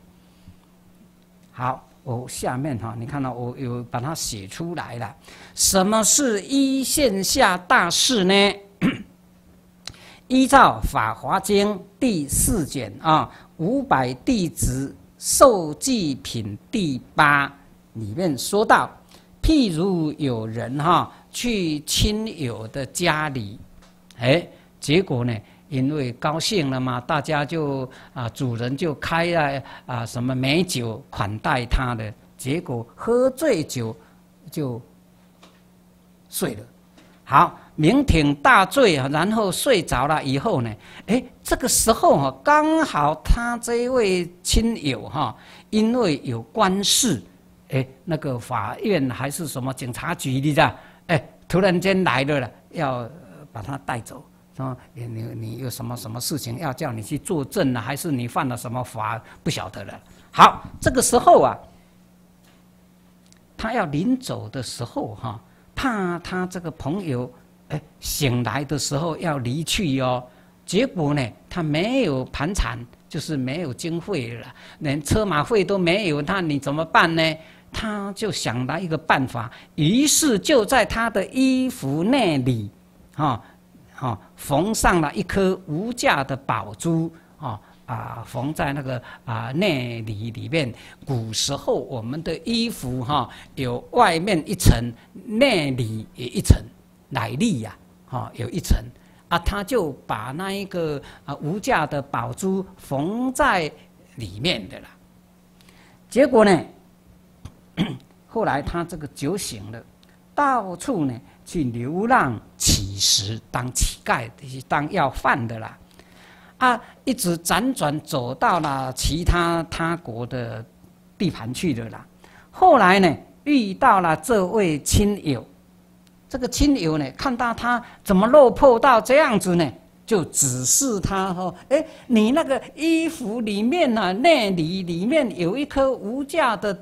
好。我下面哈，你看到我有把它写出来了。什么是一线下大事呢？依照《法华经》第四卷啊，五百弟子受记品第八里面说到，譬如有人哈去亲友的家里，哎，结果呢？因为高兴了嘛，大家就啊，主人就开了啊什么美酒款待他的，结果喝醉酒就睡了。好，酩酊大醉啊，然后睡着了以后呢，哎，这个时候哈，刚好他这位亲友哈，因为有官事，哎，那个法院还是什么警察局的知哎，突然间来了，要把他带走。说你你你有什么什么事情要叫你去作证呢？还是你犯了什么法？不晓得了。好，这个时候啊，他要临走的时候哈，怕他这个朋友哎醒来的时候要离去哟。结果呢，他没有盘缠，就是没有经费了，连车马费都没有，那你怎么办呢？他就想到一个办法，于是就在他的衣服那里哈。啊，缝上了一颗无价的宝珠，啊啊，缝在那个啊内里里面。古时候我们的衣服哈，有外面一层，内里也一层，奶粒呀，哈，有一层。啊，他就把那一个啊无价的宝珠缝在里面的了。结果呢，后来他这个酒醒了，到处呢。去流浪乞食，当乞丐，当要饭的啦，啊，一直辗转走到了其他他国的地盘去了啦。后来呢，遇到了这位亲友，这个亲友呢，看到他怎么落魄到这样子呢，就指示他说：“哎，你那个衣服里面呢，内里里面有一颗无价的。”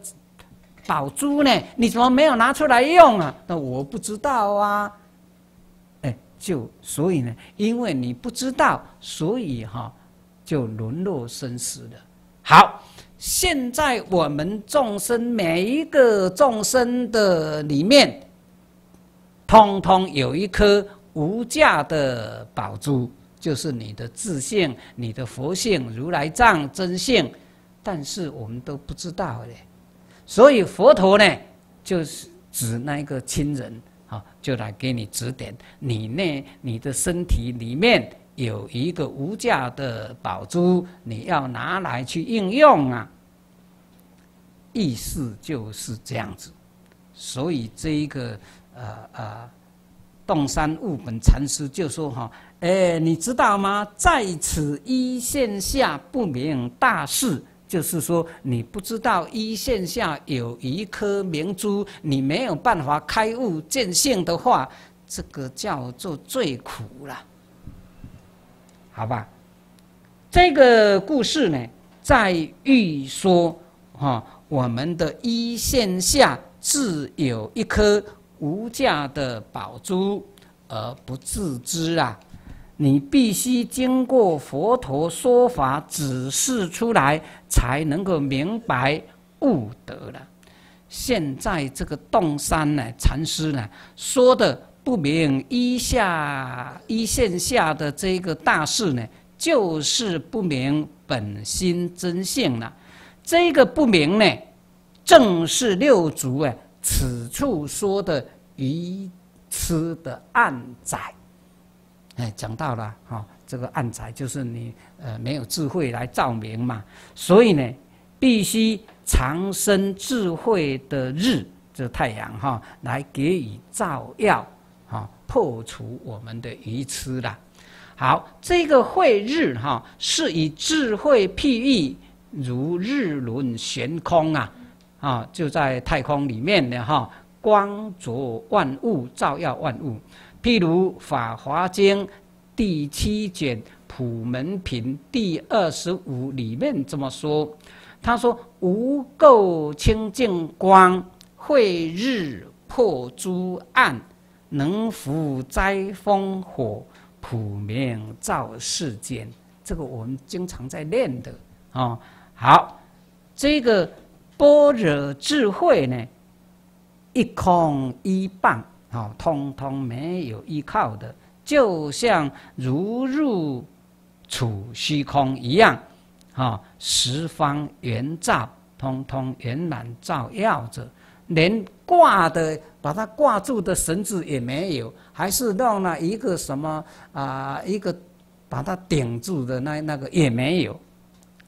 宝珠呢？你怎么没有拿出来用啊？那我不知道啊。哎，就所以呢，因为你不知道，所以哈，就沦落生死了。好，现在我们众生每一个众生的里面，通通有一颗无价的宝珠，就是你的自性、你的佛性、如来藏真性，但是我们都不知道嘞。所以佛陀呢，就是指那一个亲人啊，就来给你指点。你呢你的身体里面有一个无价的宝珠，你要拿来去应用啊。意思就是这样子。所以这一个呃呃，洞山悟本禅师就说哈，哎，你知道吗？在此一线下不明大事。就是说，你不知道一线下有一颗明珠，你没有办法开悟见性的话，这个叫做最苦了，好吧？这个故事呢，在喻说哈，我们的一线下自有一颗无价的宝珠，而不自知啊！你必须经过佛陀说法指示出来，才能够明白悟得了。现在这个洞山呢，禅师呢说的不明一下一线下的这个大事呢，就是不明本心真性了。这个不明呢，正是六祖啊此处说的愚痴的暗载。哎，讲到了哈，这个暗财就是你呃没有智慧来照明嘛，所以呢，必须。长生智慧的日，这太阳哈，来给予照耀，哈，破除我们的愚痴啦。好，这个慧日哈，是以智慧譬喻，如日轮悬空啊，啊，就在太空里面的哈，光着万物，照耀万物。譬如《法华经》第七卷普门品第二十五里面这么说。他说：“无垢清净光，慧日破诸暗，能伏灾风火，普明照世间。”这个我们经常在念的啊。好，这个般若智慧呢，一空一棒啊，通通没有依靠的，就像如入处虚空一样。啊，十方圆照，通通圆满照耀着，连挂的把它挂住的绳子也没有，还是弄了一个什么啊？一个把它顶住的那那个也没有。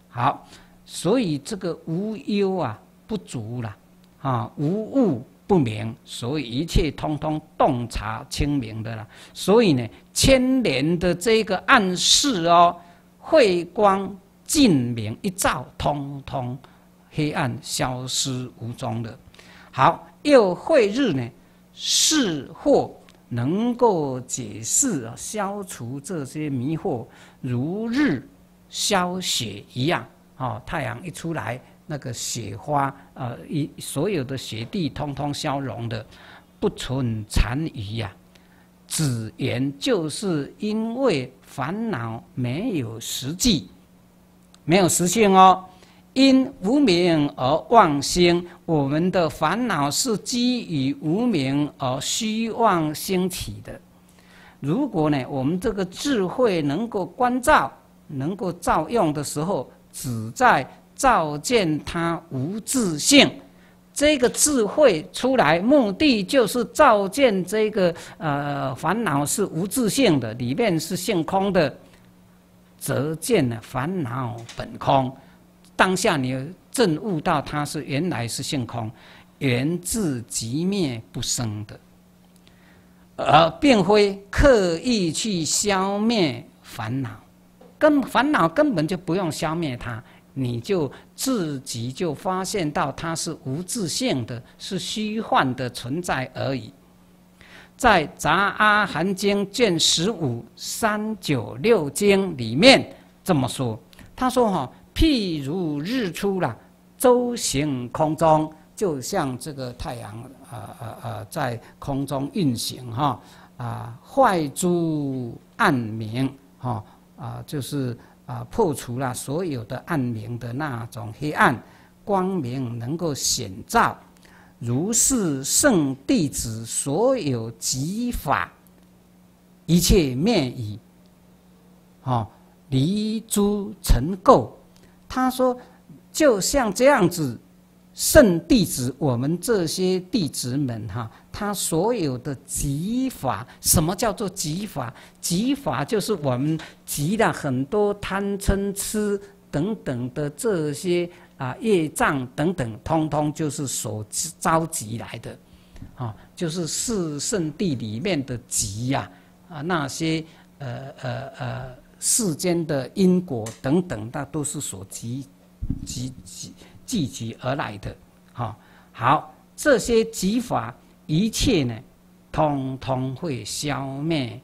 好，所以这个无忧啊不足了啊，无物不明，所以一切通通洞察清明的了。所以呢，千年的这个暗示哦，慧光。净明一照，通通黑暗消失无踪的。好，又慧日呢，是或能够解释啊、消除这些迷惑，如日消雪一样。哦，太阳一出来，那个雪花，呃，一所有的雪地通通消融的，不存残余呀。只言就是因为烦恼没有实际。没有实现哦，因无明而妄心，我们的烦恼是基于无明而虚妄兴起的。如果呢，我们这个智慧能够关照、能够照用的时候，只在照见它无自性，这个智慧出来，目的就是照见这个呃烦恼是无自性的，里面是性空的。则见了烦恼本空，当下你正悟到它是原来是性空，源自即灭不生的，而并非刻意去消灭烦恼，根烦恼根本就不用消灭它，你就自己就发现到它是无自性的，是虚幻的存在而已。在《杂阿含经》卷十五三九六经里面这么说，他说：“哈，譬如日出了，周行空中，就像这个太阳，啊啊啊，在空中运行，哈啊，坏诸暗明，哈啊，就是啊，破除了所有的暗明的那种黑暗，光明能够显照。”如是圣弟子所有极法，一切灭矣。哦，离诸尘垢。他说，就像这样子，圣弟子，我们这些弟子们哈，他所有的集法，什么叫做集法？集法就是我们集了很多贪嗔痴等等的这些。啊，业障等等，通通就是所召集来的，啊，就是四圣地里面的集呀，啊，那些呃呃呃世间的因果等等，那都是所集集集聚集而来的，哈，好，这些集法一切呢，通通会消灭，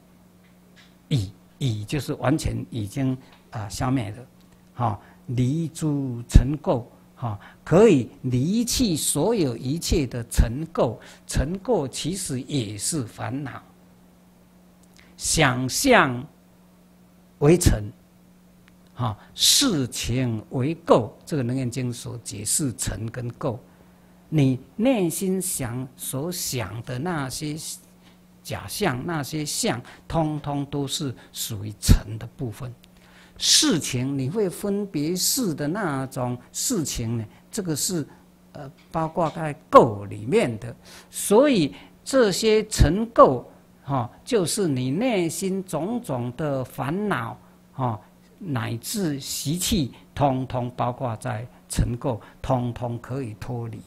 已已就是完全已经啊消灭了，哈。离诸尘垢，哈，可以离去所有一切的尘垢。尘垢其实也是烦恼，想象为尘，啊，事情为垢。这个《楞严经》所解释尘跟垢，你内心想所想的那些假象、那些相，通通都是属于尘的部分。事情你会分别事的那种事情呢？这个是呃，包括在垢里面的，所以这些尘垢。哈，就是你内心种种的烦恼，哈，乃至习气，通通包括在尘垢，通通可以脱离。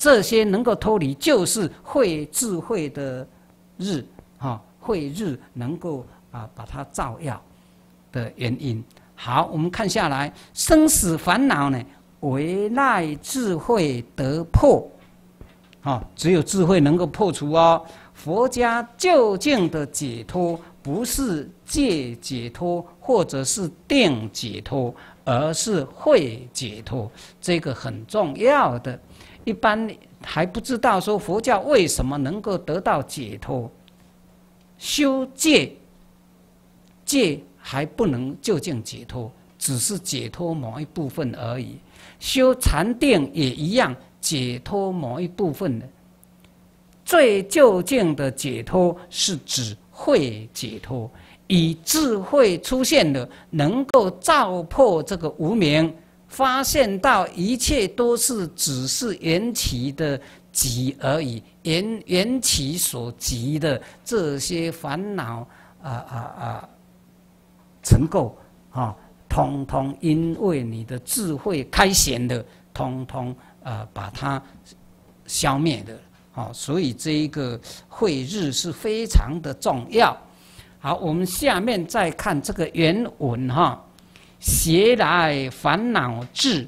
这些能够脱离，就是会智慧的日，哈，会日能够啊把它照耀的原因。好，我们看下来，生死烦恼呢，唯赖智慧得破，啊，只有智慧能够破除哦。佛家究竟的解脱，不是戒解脱，或者是定解脱，而是会解脱。这个很重要的。一般还不知道说佛教为什么能够得到解脱。修戒，戒还不能究竟解脱，只是解脱某一部分而已。修禅定也一样，解脱某一部分的。最究竟的解脱是指慧解脱，以智慧出现的，能够照破这个无明，发现到一切都是只是缘起的集而已，缘缘起所集的这些烦恼啊啊啊，尘垢啊，通通因为你的智慧开显的，通通啊把它消灭的。好，所以这一个会日是非常的重要。好，我们下面再看这个原文哈，邪来烦恼至，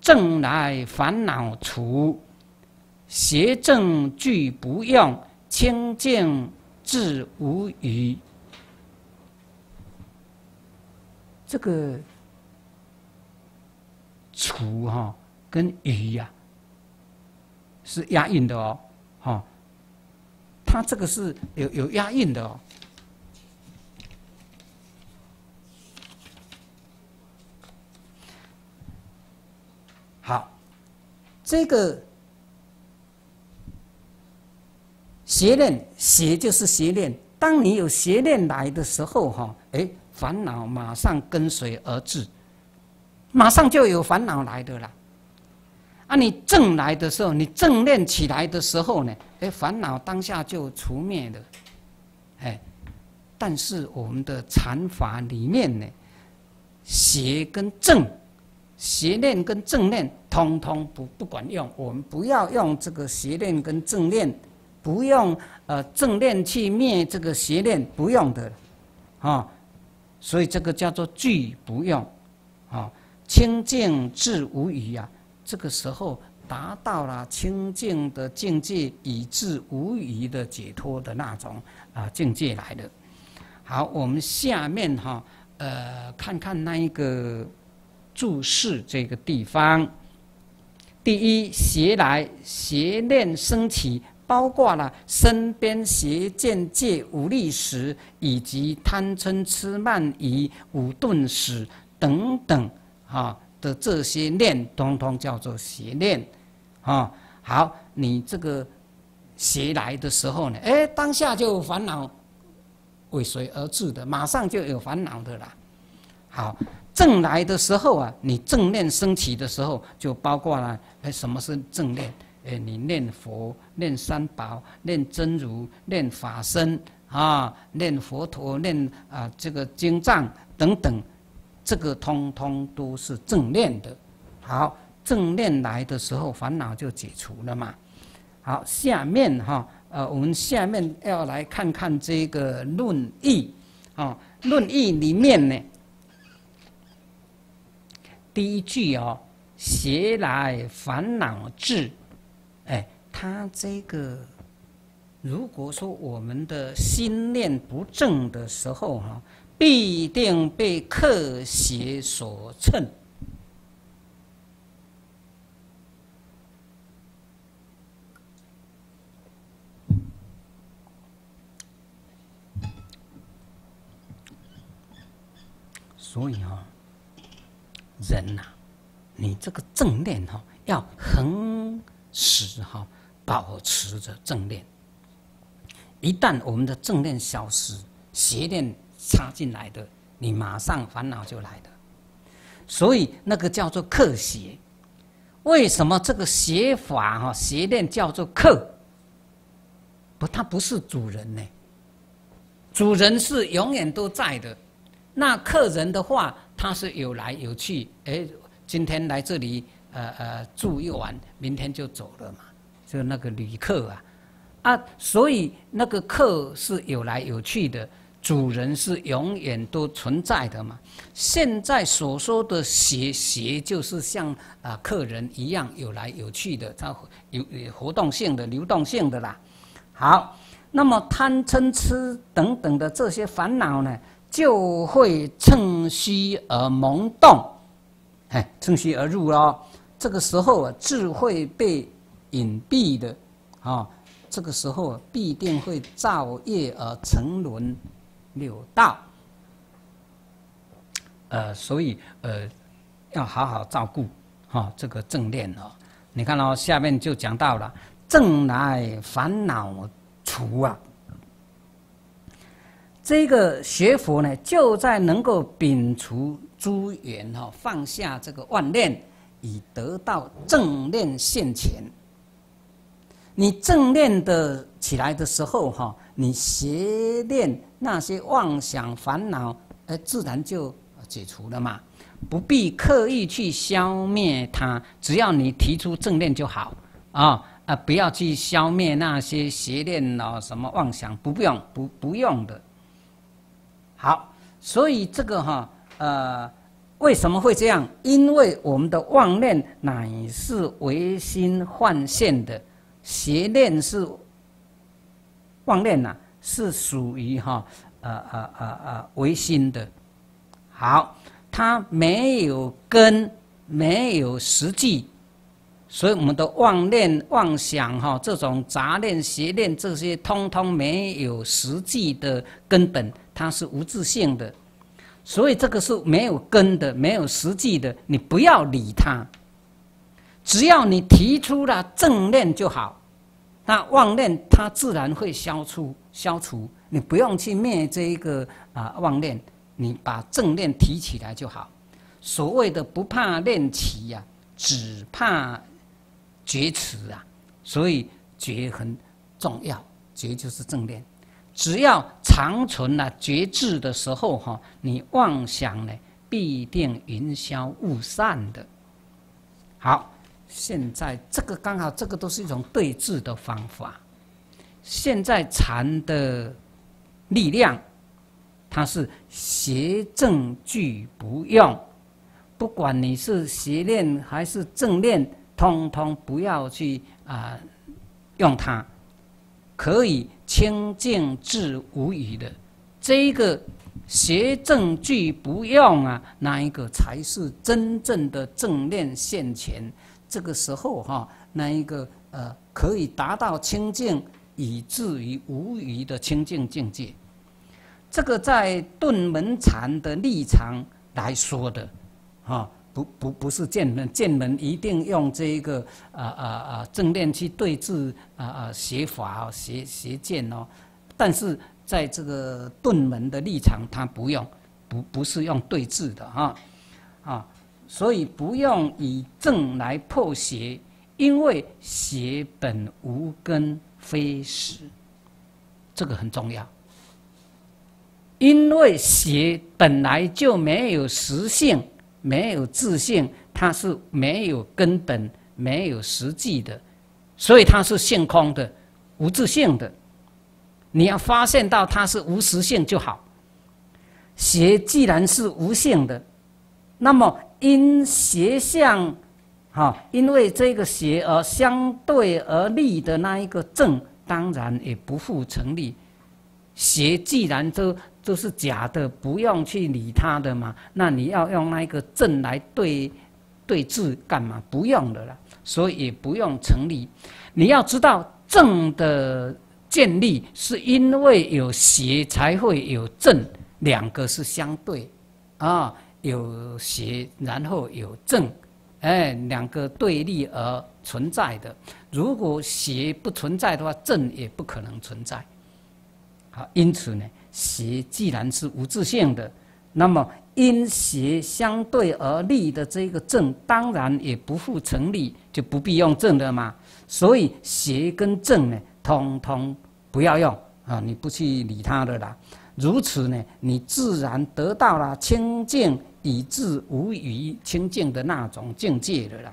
正来烦恼除，邪正俱不用，清净自无余。这个除哈跟余呀是押韵的哦。哈，它这个是有有押韵的哦。这个邪念，邪就是邪念。当你有邪念来的时候，哈，哎，烦恼马上跟随而至，马上就有烦恼来的了。啊，你正来的时候，你正念起来的时候呢，哎，烦恼当下就除灭了，哎，但是我们的禅法里面呢，邪跟正，邪念跟正念通通不不管用，我们不要用这个邪念跟正念，不用呃正念去灭这个邪念，不用的，啊，所以这个叫做具不用，啊，清净智无余啊。这个时候达到了清净的境界，以致无余的解脱的那种啊境界来的。好，我们下面哈呃看看那一个注释这个地方。第一，邪来邪念升起，包括了身边邪见界五力史，以及贪嗔痴慢疑五钝史等等啊。的这些念，通通叫做邪念，啊，好，你这个邪来的时候呢，哎，当下就有烦恼尾随而至的，马上就有烦恼的啦。好，正来的时候啊，你正念升起的时候，就包括了，哎，什么是正念？哎，你念佛、念三宝、念真如、念法身啊，念佛陀、念啊这个经藏等等。这个通通都是正念的，好，正念来的时候，烦恼就解除了嘛。好，下面哈，呃，我们下面要来看看这个论义，啊，论义里面呢，第一句哦，邪来烦恼至，哎，他这个，如果说我们的心念不正的时候哈。必定被克邪所趁。所以哈，人呐，你这个正念哈，要恒时哈保持着正念。一旦我们的正念消失，邪念插进来的，你马上烦恼就来的。所以那个叫做克邪。为什么这个邪法哈邪念叫做克？不，它不是主人呢。主人是永远都在的。那客人的话，他是有来有去。哎，今天来这里，呃呃，住一晚，明天就走了嘛。就那个旅客啊，啊，所以那个客是有来有去的，主人是永远都存在的嘛。现在所说的邪邪，就是像啊客人一样有来有去的，它有活动性的、流动性的啦。好，那么贪嗔痴等等的这些烦恼呢？就会趁虚而萌动，哎，趁虚而入咯。这个时候啊，智慧被隐蔽的啊，这个时候必定会造业而沉沦六道。呃，所以呃，要好好照顾哈这个正念哦。你看哦，下面就讲到了正来烦恼除啊。这个学佛呢，就在能够摒除诸缘哈，放下这个妄念，以得到正念现前。你正念的起来的时候哈，你邪念那些妄想烦恼，哎，自然就解除了嘛，不必刻意去消灭它，只要你提出正念就好啊啊，不要去消灭那些邪念哦，什么妄想，不用不不用的。好，所以这个哈，呃，为什么会这样？因为我们的妄念乃是唯心幻现的，邪念是妄念呐，是属于哈，呃呃呃呃唯心的。好，它没有根，没有实际，所以我们的妄念、妄想哈，这种杂念、邪念这些，通通没有实际的根本。它是无自性的，所以这个是没有根的，没有实际的。你不要理它，只要你提出了正念就好，那妄念它自然会消除消除。你不用去灭这一个啊妄念，你把正念提起来就好。所谓的不怕念起呀，只怕觉迟啊。所以觉很重要，觉就是正念。只要长存了觉智的时候，哈，你妄想呢必定云消雾散的。好，现在这个刚好，这个都是一种对治的方法。现在禅的力量，它是邪正俱不用，不管你是邪念还是正念，通通不要去啊用它，可以。清净至无余的，这一个邪正俱不用啊，那一个才是真正的正念现前。这个时候哈，那一个呃，可以达到清净以至于无余的清净境界。这个在顿门禅的立场来说的，哈。不不不是剑门，剑门一定用这一个啊啊啊正念去对治啊啊邪法邪邪剑哦，但是在这个顿门的立场，他不用，不不是用对治的哈。啊，所以不用以正来破邪，因为邪本无根非实，这个很重要，因为邪本来就没有实性。没有自信，它是没有根本、没有实际的，所以它是性空的、无自性的。你要发现到它是无实性就好。邪既然是无性的，那么因邪相，哈，因为这个邪而相对而立的那一个正，当然也不复成立。邪既然都都是假的，不用去理他的嘛。那你要用那个正来对对治干嘛？不用的啦，所以也不用成立。你要知道正的建立，是因为有邪才会有正，两个是相对啊。有邪，然后有正，哎，两个对立而存在的。如果邪不存在的话，正也不可能存在。好，因此呢，邪既然是无自性的，那么因邪相对而立的这个正，当然也不复成立，就不必用正的嘛。所以邪跟正呢，通通不要用啊，你不去理他的啦。如此呢，你自然得到了清净以至无余清净的那种境界的啦。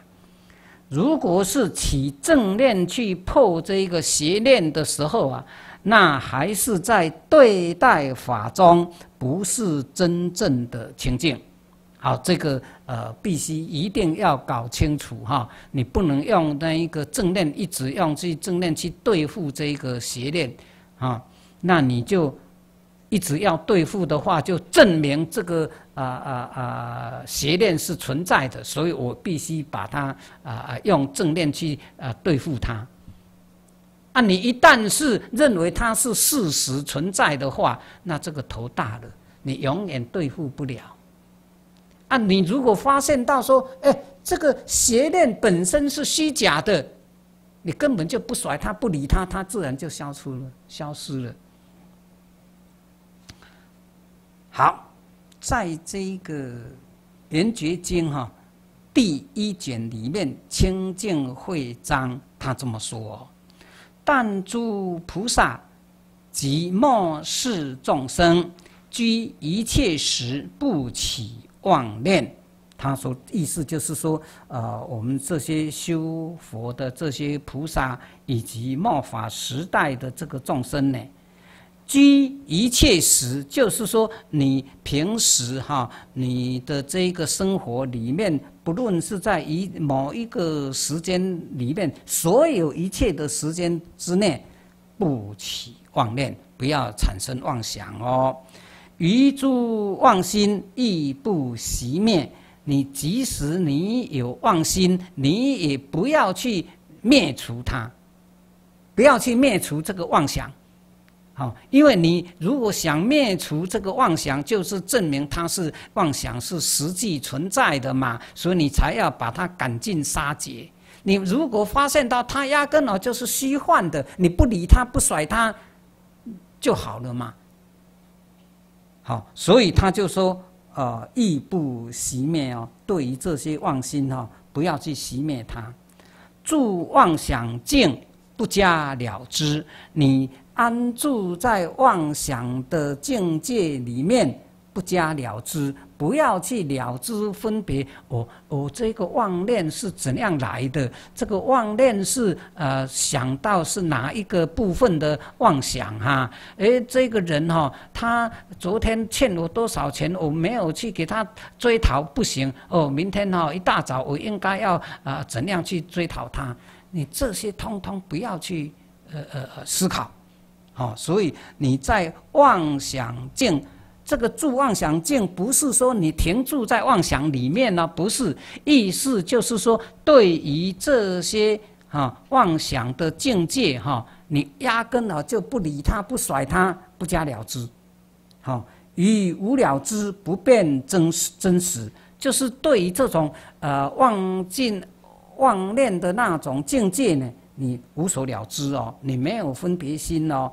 如果是起正念去破这个邪念的时候啊，那还是在对待法中，不是真正的清净。好，这个呃，必须一定要搞清楚哈。你不能用那一个正念一直用去正念去对付这个邪念啊，那你就。一直要对付的话，就证明这个啊啊啊邪念是存在的，所以我必须把它啊啊用正念去啊对付它。啊，你一旦是认为它是事实存在的话，那这个头大了，你永远对付不了。啊，你如果发现到说，哎，这个邪念本身是虚假的，你根本就不甩它，不理它，它自然就消除了，消失了。好，在这个《圆觉经》哈第一卷里面，《清净会章》他这么说：“但诸菩萨及末世众生，居一切时不起妄念。”他说，意思就是说，呃，我们这些修佛的这些菩萨，以及末法时代的这个众生呢。居一切时，就是说，你平时哈，你的这个生活里面，不论是在一某一个时间里面，所有一切的时间之内，不起妄念，不要产生妄想哦。余诸妄心亦不熄灭。你即使你有妄心，你也不要去灭除它，不要去灭除这个妄想。好，因为你如果想灭除这个妄想，就是证明它是妄想是实际存在的嘛，所以你才要把它赶尽杀绝。你如果发现到它压根儿就是虚幻的，你不理它，不甩它就好了嘛。好，所以他就说，呃，亦不熄灭哦。对于这些妄心哈，不要去熄灭它，住妄想境，不加了之，你。安住在妄想的境界里面，不加了知，不要去了知分别。我我这个妄念是怎样来的？这个妄念是呃想到是哪一个部分的妄想哈？诶，这个人哈，他昨天欠我多少钱，我没有去给他追讨，不行哦。明天哈一大早，我应该要啊怎样去追讨他？你这些通通不要去呃呃思考。哦，所以你在妄想境，这个住妄想境，不是说你停住在妄想里面呢，不是，意思就是说，对于这些哈妄想的境界哈，你压根啊就不理他，不甩他，不加了之，好，与无了之不变真实真实，就是对于这种呃妄境妄念的那种境界呢，你无所了知哦，你没有分别心哦。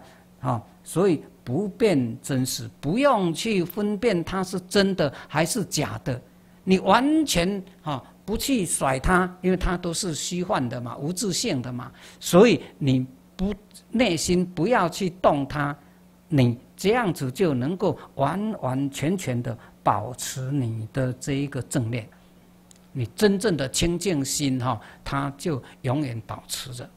啊，所以不辨真实，不用去分辨它是真的还是假的，你完全啊不去甩它，因为它都是虚幻的嘛，无自性的嘛，所以你不内心不要去动它，你这样子就能够完完全全的保持你的这一个正念，你真正的清净心哈，它就永远保持着。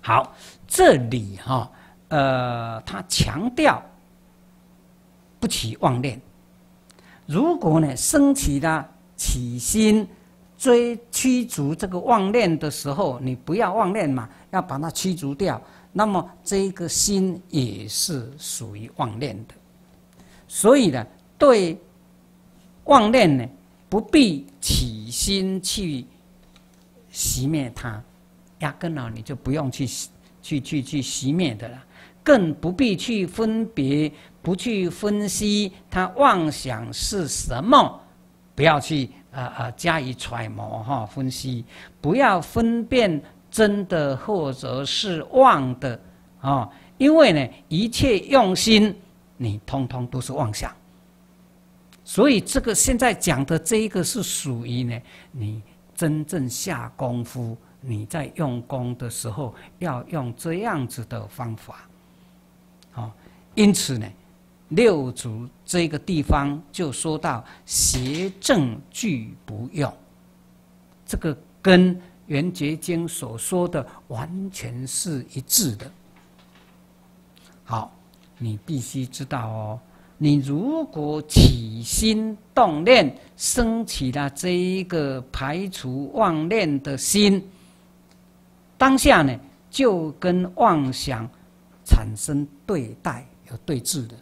好，这里哈。呃，他强调不起妄念。如果呢，升起了起心追驱逐这个妄念的时候，你不要妄念嘛，要把它驱逐掉。那么这个心也是属于妄念的。所以呢，对妄念呢，不必起心去熄灭它，压根呢，你就不用去去去去熄灭的了。更不必去分别，不去分析他妄想是什么，不要去啊啊加以揣摩哈分析，不要分辨真的或者是妄的啊，因为呢，一切用心，你通通都是妄想。所以这个现在讲的这一个是属于呢，你真正下功夫，你在用功的时候要用这样子的方法，因此呢，六祖这个地方就说到邪正俱不用，这个跟圆觉经所说的完全是一致的。好，你必须知道哦。你如果起心动念，升起了这一个排除妄念的心，当下呢，就跟妄想产生对待、对峙的。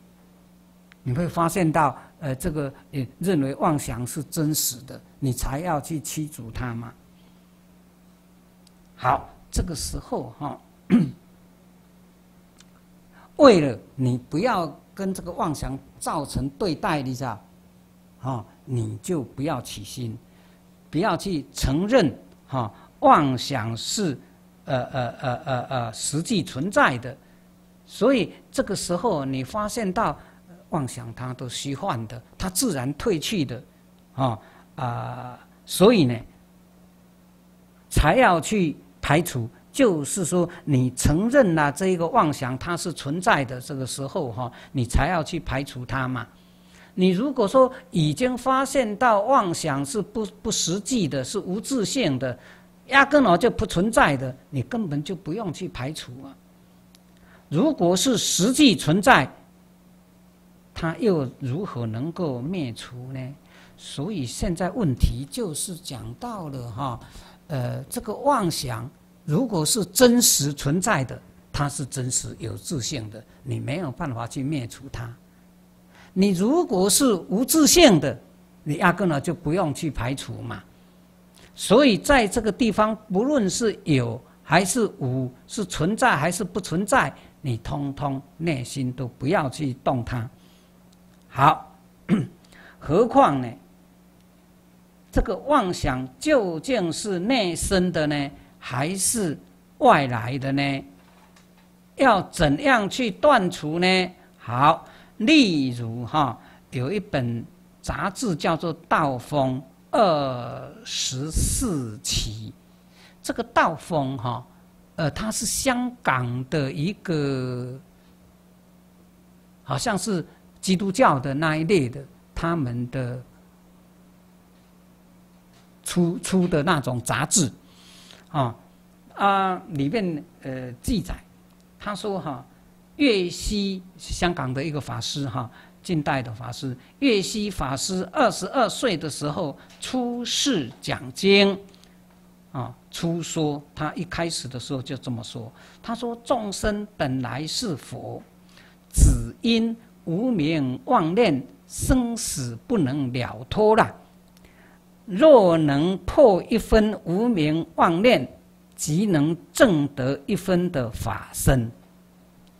你会发现到，呃，这个呃，认为妄想是真实的，你才要去驱逐它嘛。好，这个时候哈，为了你不要。跟这个妄想造成对待你知道？啊，你就不要起心，不要去承认哈，妄想是呃呃呃呃呃实际存在的。所以这个时候，你发现到妄想它都虚幻的，它自然退去的，啊啊，所以呢，才要去排除。就是说，你承认了这一个妄想它是存在的，这个时候哈，你才要去排除它嘛。你如果说已经发现到妄想是不不实际的，是无自性的，压根儿就不存在的，你根本就不用去排除啊。如果是实际存在，它又如何能够灭除呢？所以现在问题就是讲到了哈，呃，这个妄想。如果是真实存在的，它是真实有自性的，你没有办法去灭除它。你如果是无自性的，你压根儿就不用去排除嘛。所以在这个地方，不论是有还是无，是存在还是不存在，你通通内心都不要去动它。好，何况呢？这个妄想究竟是内生的呢？还是外来的呢？要怎样去断除呢？好，例如哈，有一本杂志叫做《道风二十四期》，这个道风哈，呃，他是香港的一个，好像是基督教的那一类的，他们的出出的那种杂志。啊啊！里面呃记载，他说哈，岳西香港的一个法师哈，近代的法师粤西法师二十二岁的时候出世讲经，啊，初说他一开始的时候就这么说，他说众生本来是佛，只因无名妄念，生死不能了脱了。若能破一分无名妄念，即能证得一分的法身。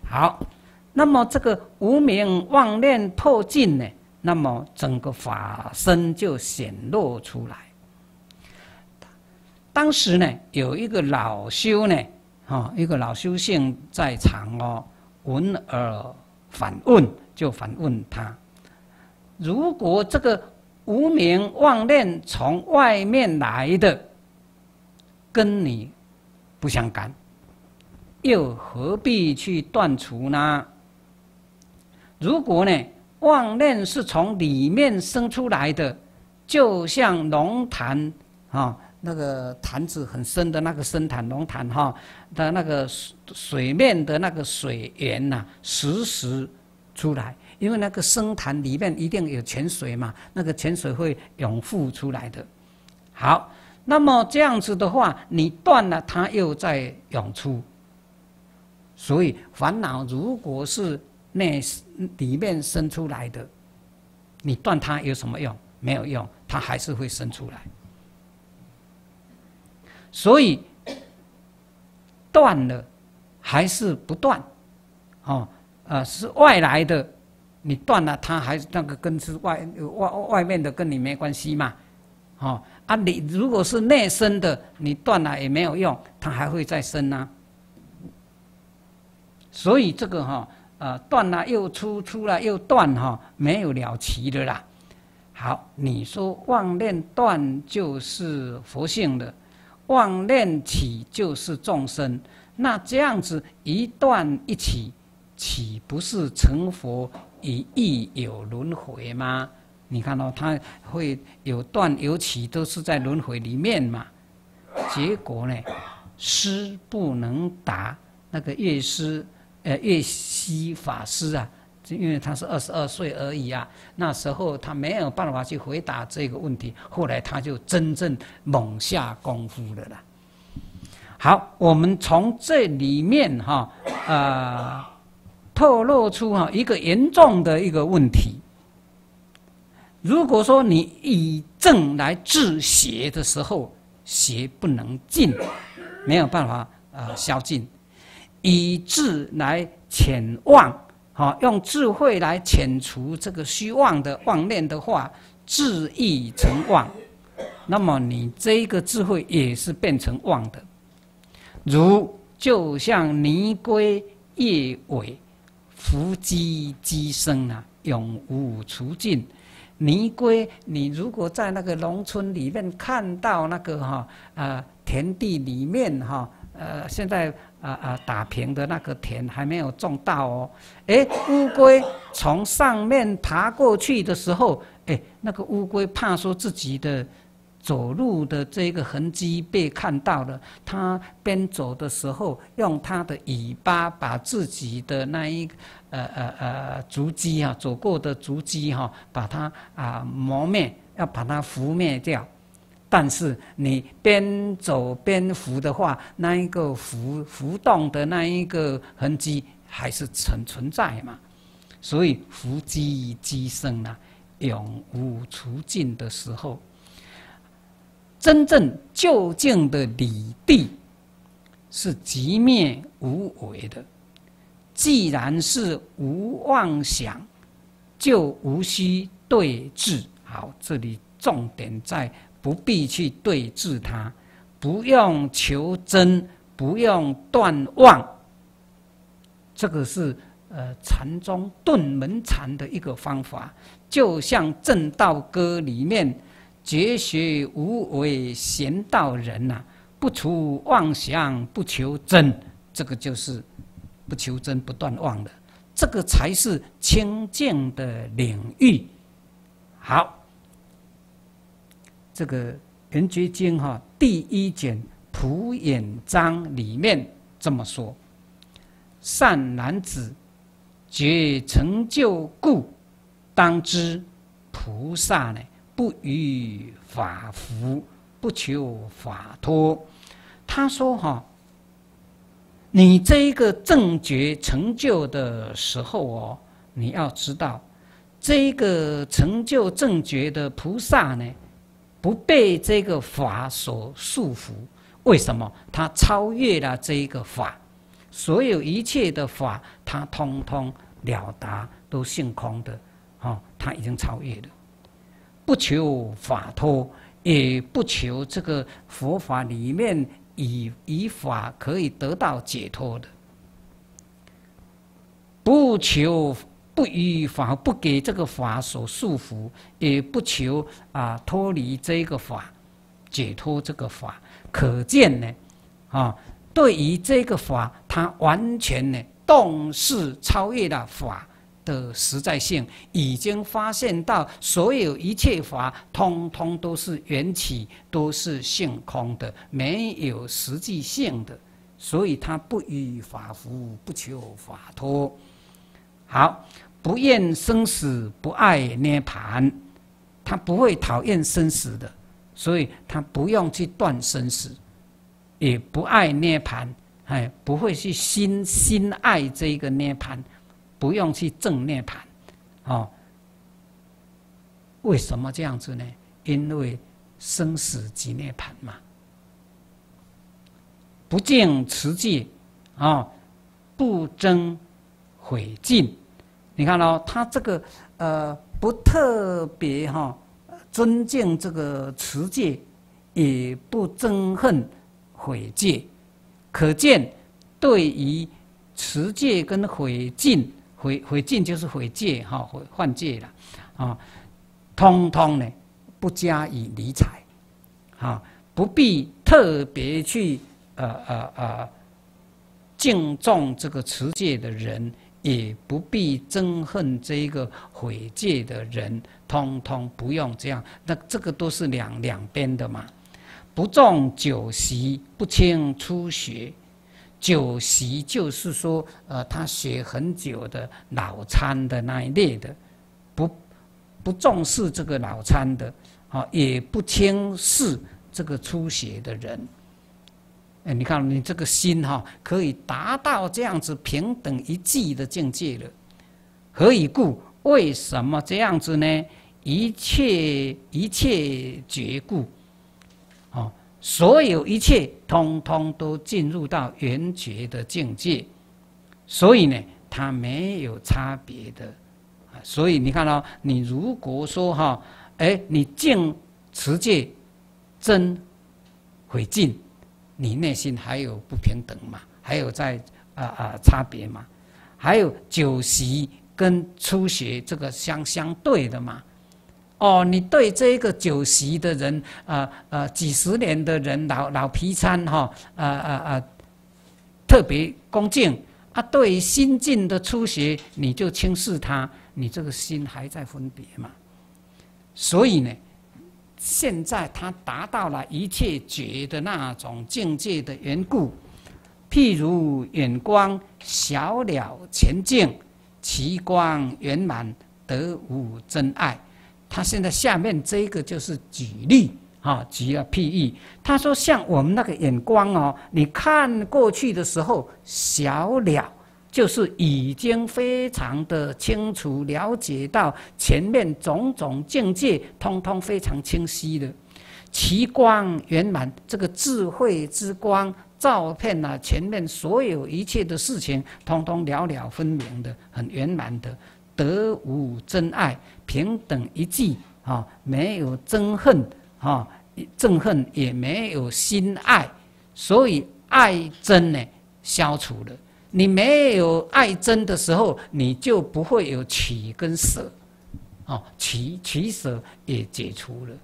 好，那么这个无名妄念破尽呢？那么整个法身就显露出来。当时呢，有一个老修呢，哈，一个老修性在场哦，闻而反问，就反问他：如果这个。无名妄念从外面来的，跟你不相干，又何必去断除呢？如果呢，妄念是从里面生出来的，就像龙潭啊，那个潭子很深的那个深潭龙潭哈的那个水面的那个水源呐，时时出来。因为那个深潭里面一定有泉水嘛，那个泉水会涌复出来的。好，那么这样子的话，你断了，它又在涌出。所以烦恼如果是那里面生出来的，你断它有什么用？没有用，它还是会生出来。所以断了还是不断，哦，呃，是外来的，你断了，它还是那个根是外外外面的，跟你没关系嘛，哦，啊，你如果是内生的，你断了也没有用，它还会再生呐。所以这个哈，呃，断了又出，出了又断，哈，没有了期的啦。好，你说妄念断就是佛性的，妄念起就是众生，那这样子一断一起，岂不是成佛也亦有轮回吗？你看到它会有断有起，都是在轮回里面嘛。结果呢，师不能答，那个乐师，呃，乐西法师啊。就因为他是二十二岁而已啊，那时候他没有办法去回答这个问题。后来他就真正猛下功夫了啦。好，我们从这里面哈呃透露出哈一个严重的一个问题。如果说你以正来治邪的时候，邪不能进，没有办法啊消尽；以智来遣妄。好，用智慧来遣除这个虚妄的妄念的话，智意成妄，那么你这个智慧也是变成妄的。如就像泥龟叶尾，伏鸡鸡生啊，永无除尽。泥龟，你如果在那个农村里面看到那个哈啊田地里面哈呃现在。啊啊！打平的那个田还没有种到哦。哎，乌龟从上面爬过去的时候，哎，那个乌龟怕说自己的走路的这个痕迹被看到了，它边走的时候用它的尾巴把自己的那一呃呃呃足迹啊走过的足迹哈，把它啊磨灭，要把它拂灭掉。但是你边走边浮的话，那一个浮浮动的那一个痕迹还是存存在嘛？所以伏击机生啊，永无除尽的时候，真正究竟的理地是寂灭无为的。既然是无妄想，就无需对峙。好，这里重点在。不必去对治它，不用求真，不用断妄。这个是呃禅宗顿门禅的一个方法，就像正道歌里面“绝学无为贤道人”呐，不除妄想，不求真，这个就是不求真、不断妄的，这个才是清净的领域。好。这个《圆觉经》哈，第一卷普眼章里面这么说：“善男子，觉成就故，当知菩萨呢，不于法福，不求法脱。”他说：“哈，你这一个正觉成就的时候哦，你要知道，这个成就正觉的菩萨呢。”不被这个法所束缚，为什么？他超越了这个法，所有一切的法，他通通了达，都性空的，哦，他已经超越了，不求法脱，也不求这个佛法里面以以法可以得到解脱的，不求。不依法，不给这个法所束缚，也不求啊脱离这个法，解脱这个法。可见呢，啊，对于这个法，他完全呢动视超越了法的实在性，已经发现到所有一切法，通通都是缘起，都是性空的，没有实际性的，所以他不依法服，不求法脱。好。不厌生死，不爱涅盘，他不会讨厌生死的，所以他不用去断生死，也不爱涅盘，哎，不会去心心爱这个涅盘，不用去证涅盘，哦，为什么这样子呢？因为生死即涅盘嘛，不敬持戒，啊，不争毁尽。你看哦，他这个呃不特别哈尊敬这个持戒，也不憎恨毁戒，可见对于持戒跟毁禁，毁毁禁就是毁戒哈，毁犯戒了啊，通通呢不加以理睬，啊，不必特别去呃呃呃敬重这个持戒的人。也不必憎恨这个毁戒的人，通通不用这样。那这个都是两两边的嘛。不重酒席，不轻初学。酒席就是说，呃，他学很久的老参的那一类的，不不重视这个老参的，啊，也不轻视这个初学的人。哎，你看，你这个心哈，可以达到这样子平等一际的境界了。何以故？为什么这样子呢？一切一切觉故，哦，所有一切通通都进入到圆觉的境界，所以呢，它没有差别的。啊，所以你看到，你如果说哈，哎，你净持戒，真毁尽。你内心还有不平等嘛？还有在啊啊差别嘛？还有酒席跟初学这个相相对的嘛？哦，你对这个酒席的人啊啊几十年的人老老皮参哈啊啊啊特别恭敬啊，对于新进的初学你就轻视他，你这个心还在分别嘛？所以呢？现在他达到了一切觉的那种境界的缘故，譬如远光小了前进，其光圆满得无真爱。他现在下面这个就是举例啊，举了譬喻。他说像我们那个眼光哦，你看过去的时候小了。就是已经非常的清楚了解到前面种种境界，通通非常清晰的，其光圆满，这个智慧之光照遍了前面所有一切的事情，通通了了分明的，很圆满的，得无真爱，平等一际啊，没有憎恨啊，憎恨也没有心爱，所以爱憎呢消除了。你没有爱憎的时候，你就不会有取跟舍，哦，取取舍也解除了。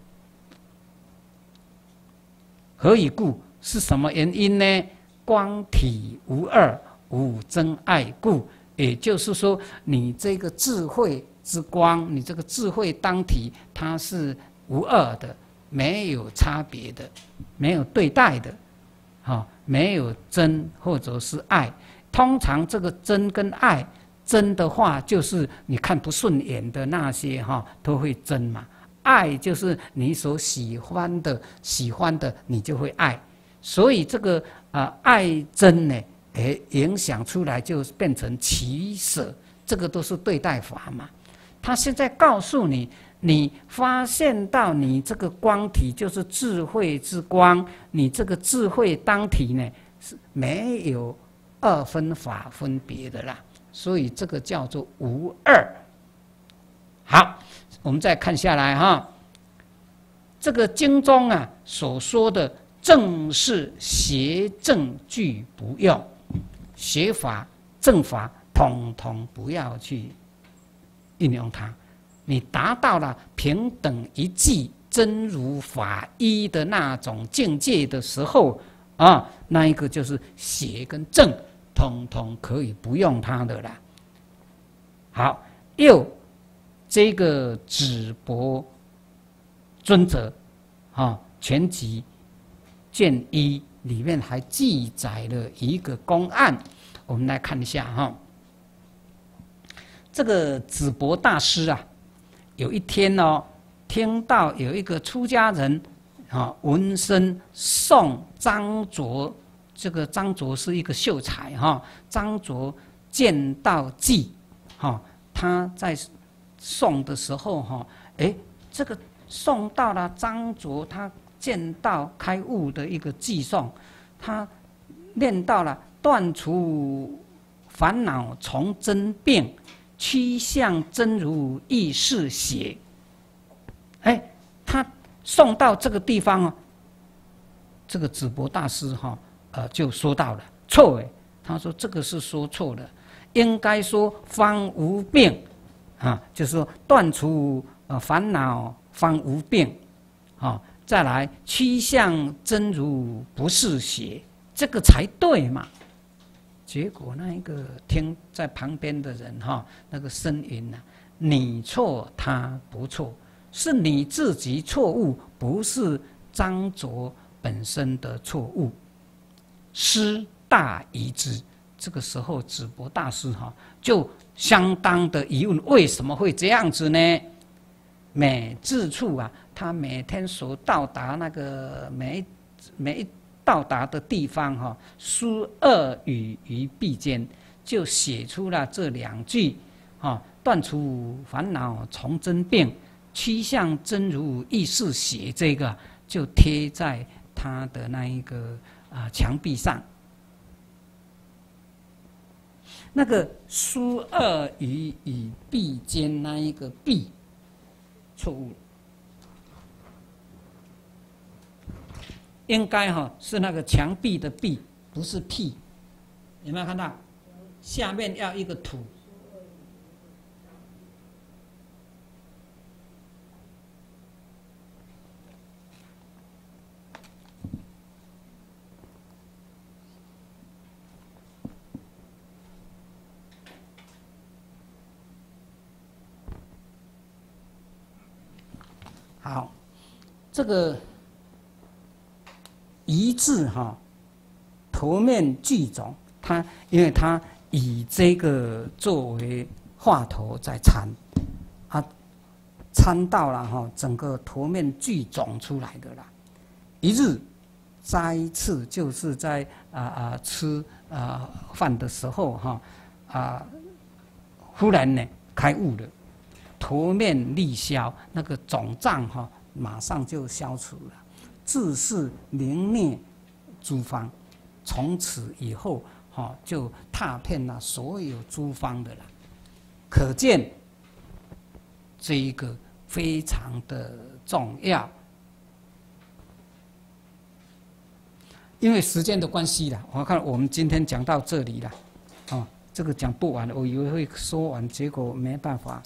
何以故？是什么原因呢？光体无二，无真爱故。也就是说，你这个智慧之光，你这个智慧当体，它是无二的，没有差别的，没有对待的，哈，没有真或者是爱。通常这个真跟爱，真的话就是你看不顺眼的那些哈，都会真嘛。爱就是你所喜欢的，喜欢的你就会爱。所以这个啊爱真呢，诶，影响出来就变成取舍，这个都是对待法嘛。他现在告诉你，你发现到你这个光体就是智慧之光，你这个智慧当体呢是没有。二分法分别的啦，所以这个叫做无二。好，我们再看下来哈，这个经中啊所说的正是邪正俱不用，邪法正法统统不要去运用它。你达到了平等一际真如法一的那种境界的时候啊，那一个就是邪跟正。通通可以不用它的啦。好，又这个智博尊者，啊，全集卷一里面还记载了一个公案，我们来看一下哈。这个智博大师啊，有一天哦，听到有一个出家人啊，闻声送张卓。这个张卓是一个秀才哈，张卓见到记，哈，他在送的时候哈，哎，这个送到了张卓，他见到开悟的一个寄送，他念到了断除烦恼从真变，趋向真如意识邪。哎，他送到这个地方哦，这个智博大师哈，呃，就说到了错哎，他说这个是说错了，应该说方无病，啊，就是说断除呃烦恼方无病，啊，再来趋向真如不是邪，这个才对嘛。结果那一个听在旁边的人哈，那个声音呢，你错他不错。是你自己错误，不是张卓本身的错误。师大疑之，这个时候智博大师哈就相当的疑问：为什么会这样子呢？每自处啊，他每天所到达那个每每到达的地方哈，书二语于壁间，就写出了这两句：哈，断除烦恼从真变。趋向真如意识写这个就贴在他的那一个啊墙壁上。那个书二与与壁间那一个壁错误了，应该哈是那个墙壁的壁，不是屁。有没有看到？下面要一个土。好，这个一字哈，头面具种，它因为它以这个作为话头在参，他，参到了哈，整个头面具总出来的啦。一日斋次就是在啊啊吃啊饭的时候哈啊，忽然呢开悟了。头面立消，那个肿胀哈，马上就消除了，自是凝灭诸方，从此以后哈，就踏遍了所有诸方的了。可见这一个非常的重要。因为时间的关系了，我看我们今天讲到这里了，啊，这个讲不完，我以为会说完，结果没办法。